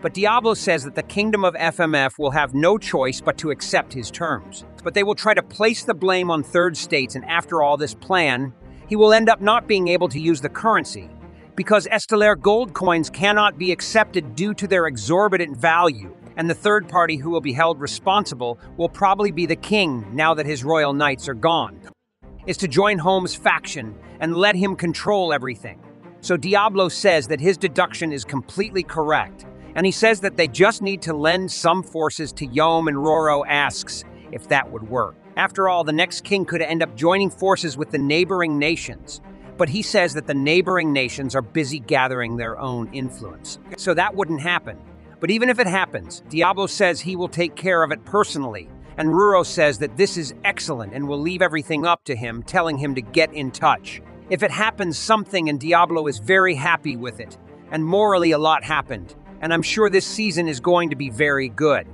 But Diablo says that the kingdom of FMF will have no choice but to accept his terms. But they will try to place the blame on third states, and after all this plan, he will end up not being able to use the currency because Estellaire gold coins cannot be accepted due to their exorbitant value, and the third party who will be held responsible will probably be the king now that his royal knights are gone, is to join Holmes' faction and let him control everything. So Diablo says that his deduction is completely correct, and he says that they just need to lend some forces to Yom and Roro asks if that would work. After all, the next king could end up joining forces with the neighboring nations. But he says that the neighboring nations are busy gathering their own influence. So that wouldn't happen. But even if it happens, Diablo says he will take care of it personally. And Ruro says that this is excellent and will leave everything up to him, telling him to get in touch. If it happens something and Diablo is very happy with it, and morally a lot happened, and I'm sure this season is going to be very good.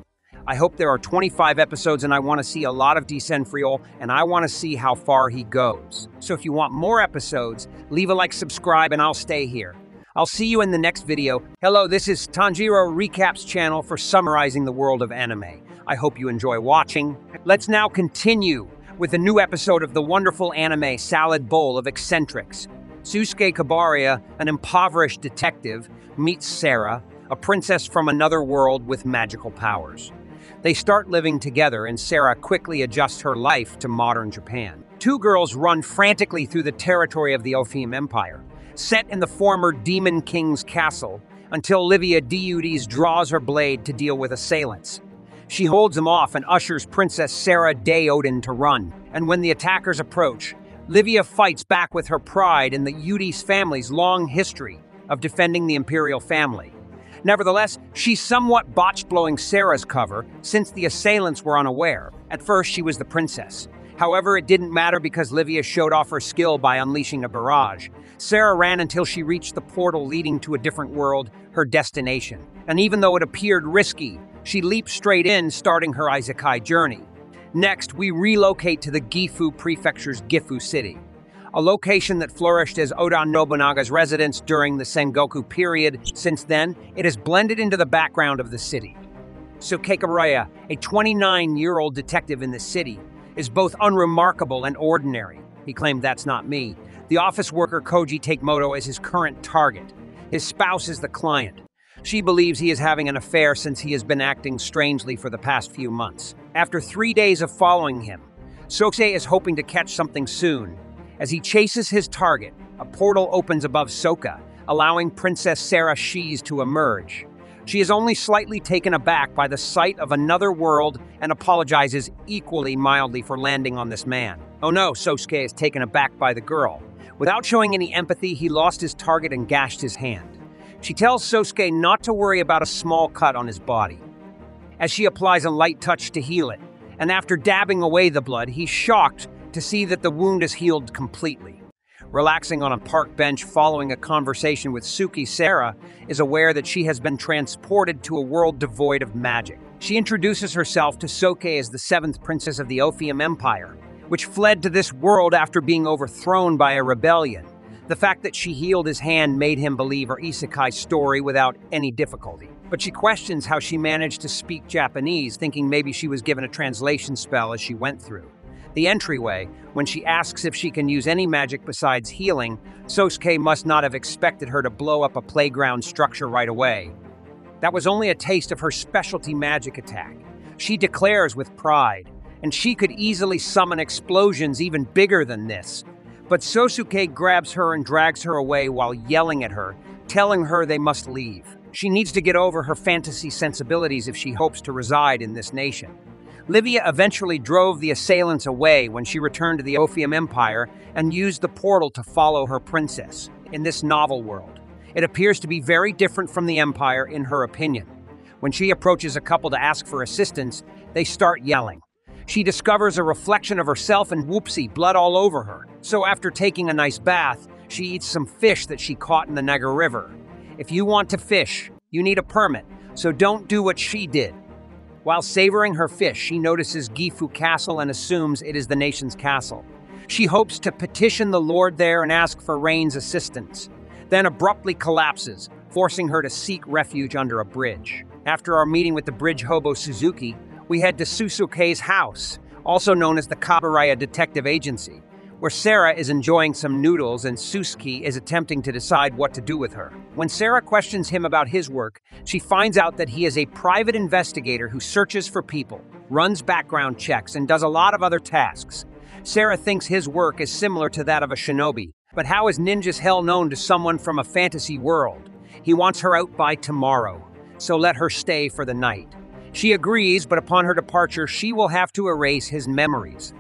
I hope there are 25 episodes and I want to see a lot of Friol, and I want to see how far he goes. So if you want more episodes, leave a like, subscribe, and I'll stay here. I'll see you in the next video. Hello, this is Tanjiro Recaps channel for summarizing the world of anime. I hope you enjoy watching. Let's now continue with a new episode of the wonderful anime Salad Bowl of Eccentrics. Sosuke Kaburaya, an impoverished detective, meets Sarah, a princess from another world with magical powers. They start living together, and Sarah quickly adjusts her life to modern Japan. Two girls run frantically through the territory of the Ophim Empire, set in the former Demon King's castle, until Livia Deudes draws her blade to deal with assailants. She holds them off and ushers Princess Sarah Day Deoden to run. And when the attackers approach, Livia fights back with her pride in the Eudes family's long history of defending the imperial family. Nevertheless, she somewhat botched blowing Sarah's cover since the assailants were unaware. At first, she was the princess. However, it didn't matter because Livia showed off her skill by unleashing a barrage. Sarah ran until she reached the portal leading to a different world, her destination. And even though it appeared risky, she leaped straight in, starting her Isekai journey. Next, we relocate to the Gifu Prefecture's Gifu City a location that flourished as Oda Nobunaga's residence during the Sengoku period. Since then, it has blended into the background of the city. Sukekareya, a 29-year-old detective in the city, is both unremarkable and ordinary. He claimed that's not me. The office worker Koji Takemoto is his current target. His spouse is the client. She believes he is having an affair since he has been acting strangely for the past few months. After three days of following him, Sokse is hoping to catch something soon, as he chases his target, a portal opens above Soka, allowing Princess Sarah Shees to emerge. She is only slightly taken aback by the sight of another world and apologizes equally mildly for landing on this man. Oh no, Sosuke is taken aback by the girl. Without showing any empathy, he lost his target and gashed his hand. She tells Sosuke not to worry about a small cut on his body. As she applies a light touch to heal it, and after dabbing away the blood, he's shocked to see that the wound is healed completely. Relaxing on a park bench following a conversation with Suki, Sarah is aware that she has been transported to a world devoid of magic. She introduces herself to Soke as the seventh princess of the Ophium Empire, which fled to this world after being overthrown by a rebellion. The fact that she healed his hand made him believe her isekai story without any difficulty. But she questions how she managed to speak Japanese, thinking maybe she was given a translation spell as she went through the entryway, when she asks if she can use any magic besides healing, Sosuke must not have expected her to blow up a playground structure right away. That was only a taste of her specialty magic attack. She declares with pride, and she could easily summon explosions even bigger than this. But Sosuke grabs her and drags her away while yelling at her, telling her they must leave. She needs to get over her fantasy sensibilities if she hopes to reside in this nation. Livia eventually drove the assailants away when she returned to the Ophium Empire and used the portal to follow her princess in this novel world. It appears to be very different from the Empire, in her opinion. When she approaches a couple to ask for assistance, they start yelling. She discovers a reflection of herself and whoopsie, blood all over her. So, after taking a nice bath, she eats some fish that she caught in the Naga River. If you want to fish, you need a permit, so don't do what she did. While savoring her fish, she notices Gifu Castle and assumes it is the nation's castle. She hopes to petition the Lord there and ask for Rain's assistance, then abruptly collapses, forcing her to seek refuge under a bridge. After our meeting with the bridge hobo Suzuki, we head to Sosuke's house, also known as the Kaburaya Detective Agency where Sarah is enjoying some noodles and Sosuke is attempting to decide what to do with her. When Sarah questions him about his work, she finds out that he is a private investigator who searches for people, runs background checks, and does a lot of other tasks. Sarah thinks his work is similar to that of a shinobi, but how is ninjas hell known to someone from a fantasy world? He wants her out by tomorrow, so let her stay for the night. She agrees, but upon her departure, she will have to erase his memories.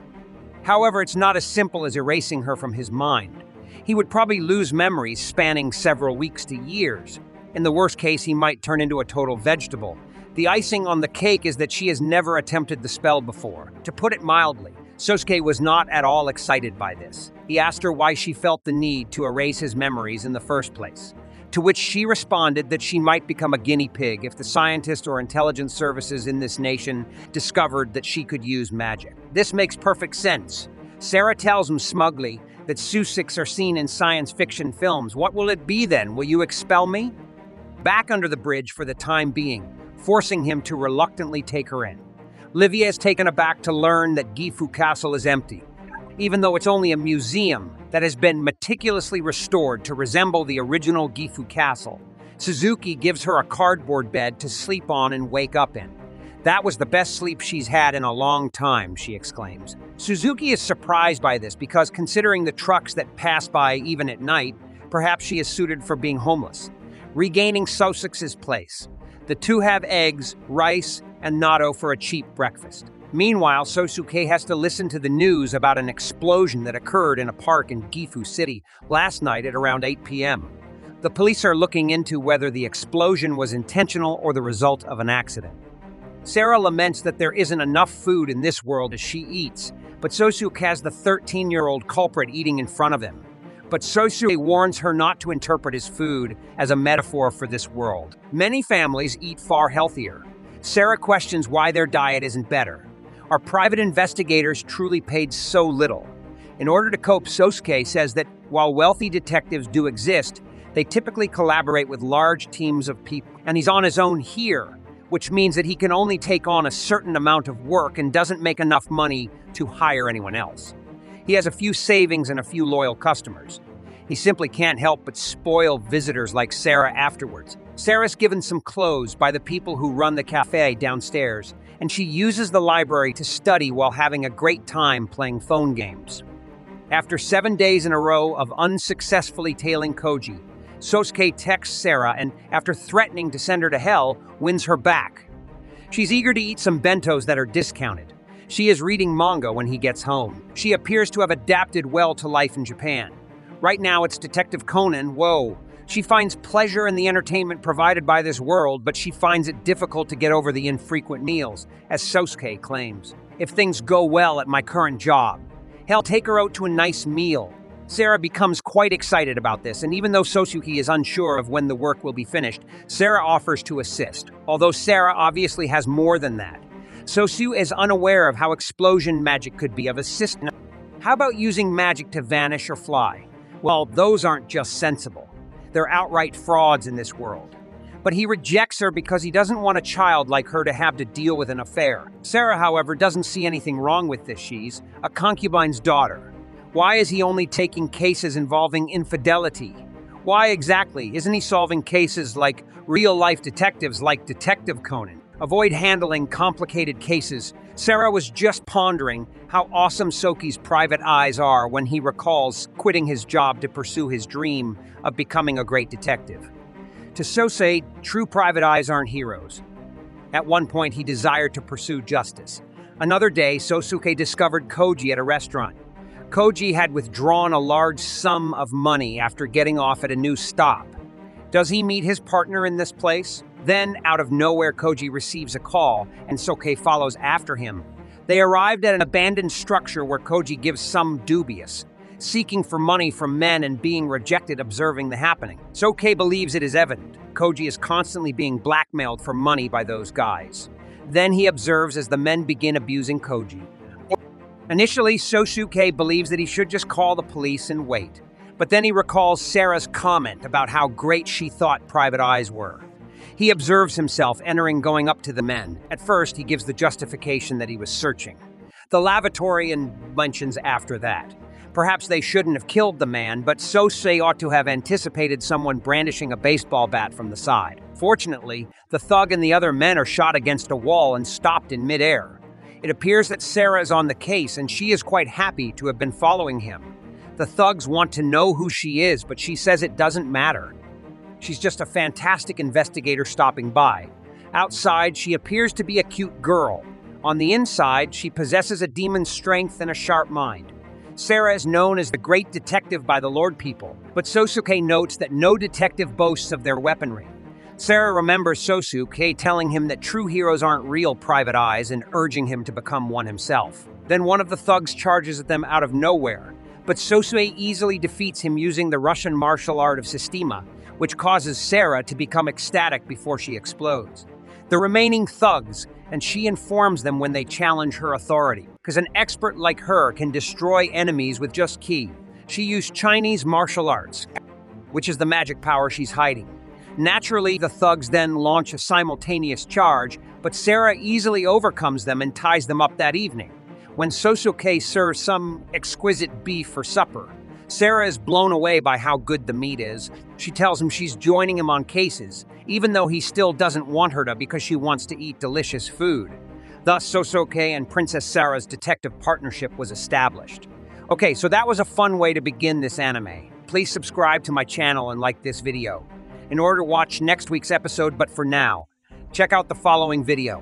However, it's not as simple as erasing her from his mind. He would probably lose memories spanning several weeks to years. In the worst case, he might turn into a total vegetable. The icing on the cake is that she has never attempted the spell before. To put it mildly, Sosuke was not at all excited by this. He asked her why she felt the need to erase his memories in the first place to which she responded that she might become a guinea pig if the scientists or intelligence services in this nation discovered that she could use magic. This makes perfect sense. Sarah tells him smugly that Susiks are seen in science fiction films. What will it be then? Will you expel me? Back under the bridge for the time being, forcing him to reluctantly take her in. Livia is taken aback to learn that Gifu Castle is empty, even though it's only a museum that has been meticulously restored to resemble the original Gifu castle. Suzuki gives her a cardboard bed to sleep on and wake up in. That was the best sleep she's had in a long time, she exclaims. Suzuki is surprised by this because, considering the trucks that pass by even at night, perhaps she is suited for being homeless. Regaining Sosuke's place. The two have eggs, rice, and natto for a cheap breakfast. Meanwhile, Sosuke has to listen to the news about an explosion that occurred in a park in Gifu City last night at around 8 p.m. The police are looking into whether the explosion was intentional or the result of an accident. Sarah laments that there isn't enough food in this world as she eats, but Sosuke has the 13 year old culprit eating in front of him. But Sosuke warns her not to interpret his food as a metaphor for this world. Many families eat far healthier. Sarah questions why their diet isn't better. Our private investigators truly paid so little. In order to cope, Sosuke says that while wealthy detectives do exist, they typically collaborate with large teams of people, and he's on his own here, which means that he can only take on a certain amount of work and doesn't make enough money to hire anyone else. He has a few savings and a few loyal customers. He simply can't help but spoil visitors like Sarah afterwards. Sarah's given some clothes by the people who run the cafe downstairs, and she uses the library to study while having a great time playing phone games. After seven days in a row of unsuccessfully tailing Koji, Sosuke texts Sarah and, after threatening to send her to hell, wins her back. She's eager to eat some bentos that are discounted. She is reading manga when he gets home. She appears to have adapted well to life in Japan. Right now, it's Detective Conan. Whoa, she finds pleasure in the entertainment provided by this world, but she finds it difficult to get over the infrequent meals, as Sosuke claims. If things go well at my current job, He'll take her out to a nice meal. Sarah becomes quite excited about this, and even though Sosuke is unsure of when the work will be finished, Sarah offers to assist, although Sarah obviously has more than that. Sosuke is unaware of how explosion magic could be of assistance. How about using magic to vanish or fly? Well, those aren't just sensible. They're outright frauds in this world. But he rejects her because he doesn't want a child like her to have to deal with an affair. Sarah, however, doesn't see anything wrong with this. She's a concubine's daughter. Why is he only taking cases involving infidelity? Why exactly? Isn't he solving cases like real life detectives like Detective Conan? Avoid handling complicated cases. Sarah was just pondering how awesome Sosuke's private eyes are when he recalls quitting his job to pursue his dream of becoming a great detective. To Sosuke, true private eyes aren't heroes. At one point, he desired to pursue justice. Another day, Sosuke discovered Koji at a restaurant. Koji had withdrawn a large sum of money after getting off at a new stop. Does he meet his partner in this place? Then, out of nowhere, Koji receives a call, and Sosuke follows after him. They arrived at an abandoned structure where Koji gives some dubious, seeking for money from men and being rejected observing the happening. Sosuke believes it is evident. Koji is constantly being blackmailed for money by those guys. Then he observes as the men begin abusing Koji. Initially, Sosuke believes that he should just call the police and wait. But then he recalls Sarah's comment about how great she thought private eyes were. He observes himself entering going up to the men. At first, he gives the justification that he was searching. The lavatory and mentions after that. Perhaps they shouldn't have killed the man, but Sosuke ought to have anticipated someone brandishing a baseball bat from the side. Fortunately, the thug and the other men are shot against a wall and stopped in midair. It appears that Sarah is on the case, and she is quite happy to have been following him. The thugs want to know who she is, but she says it doesn't matter. She's just a fantastic investigator stopping by. Outside, she appears to be a cute girl. On the inside, she possesses a demon's strength and a sharp mind. Sarah is known as the great detective by the Lord people, but Sosuke notes that no detective boasts of their weaponry. Sarah remembers Sosuke telling him that true heroes aren't real private eyes and urging him to become one himself. Then one of the thugs charges at them out of nowhere, but Sosuke easily defeats him using the Russian martial art of Systema, which causes Sarah to become ecstatic before she explodes. The remaining thugs, and she informs them when they challenge her authority, because an expert like her can destroy enemies with just ki. She used Chinese martial arts, which is the magic power she's hiding. Naturally, the thugs then launch a simultaneous charge, but Sarah easily overcomes them and ties them up that evening. When Sosuke serves some exquisite beef for supper, Sarah is blown away by how good the meat is. She tells him she's joining him on cases, even though he still doesn't want her to because she wants to eat delicious food. Thus, Sosuke and Princess Sarah's detective partnership was established. Okay, so that was a fun way to begin this anime. Please subscribe to my channel and like this video in order to watch next week's episode, but for now, check out the following video.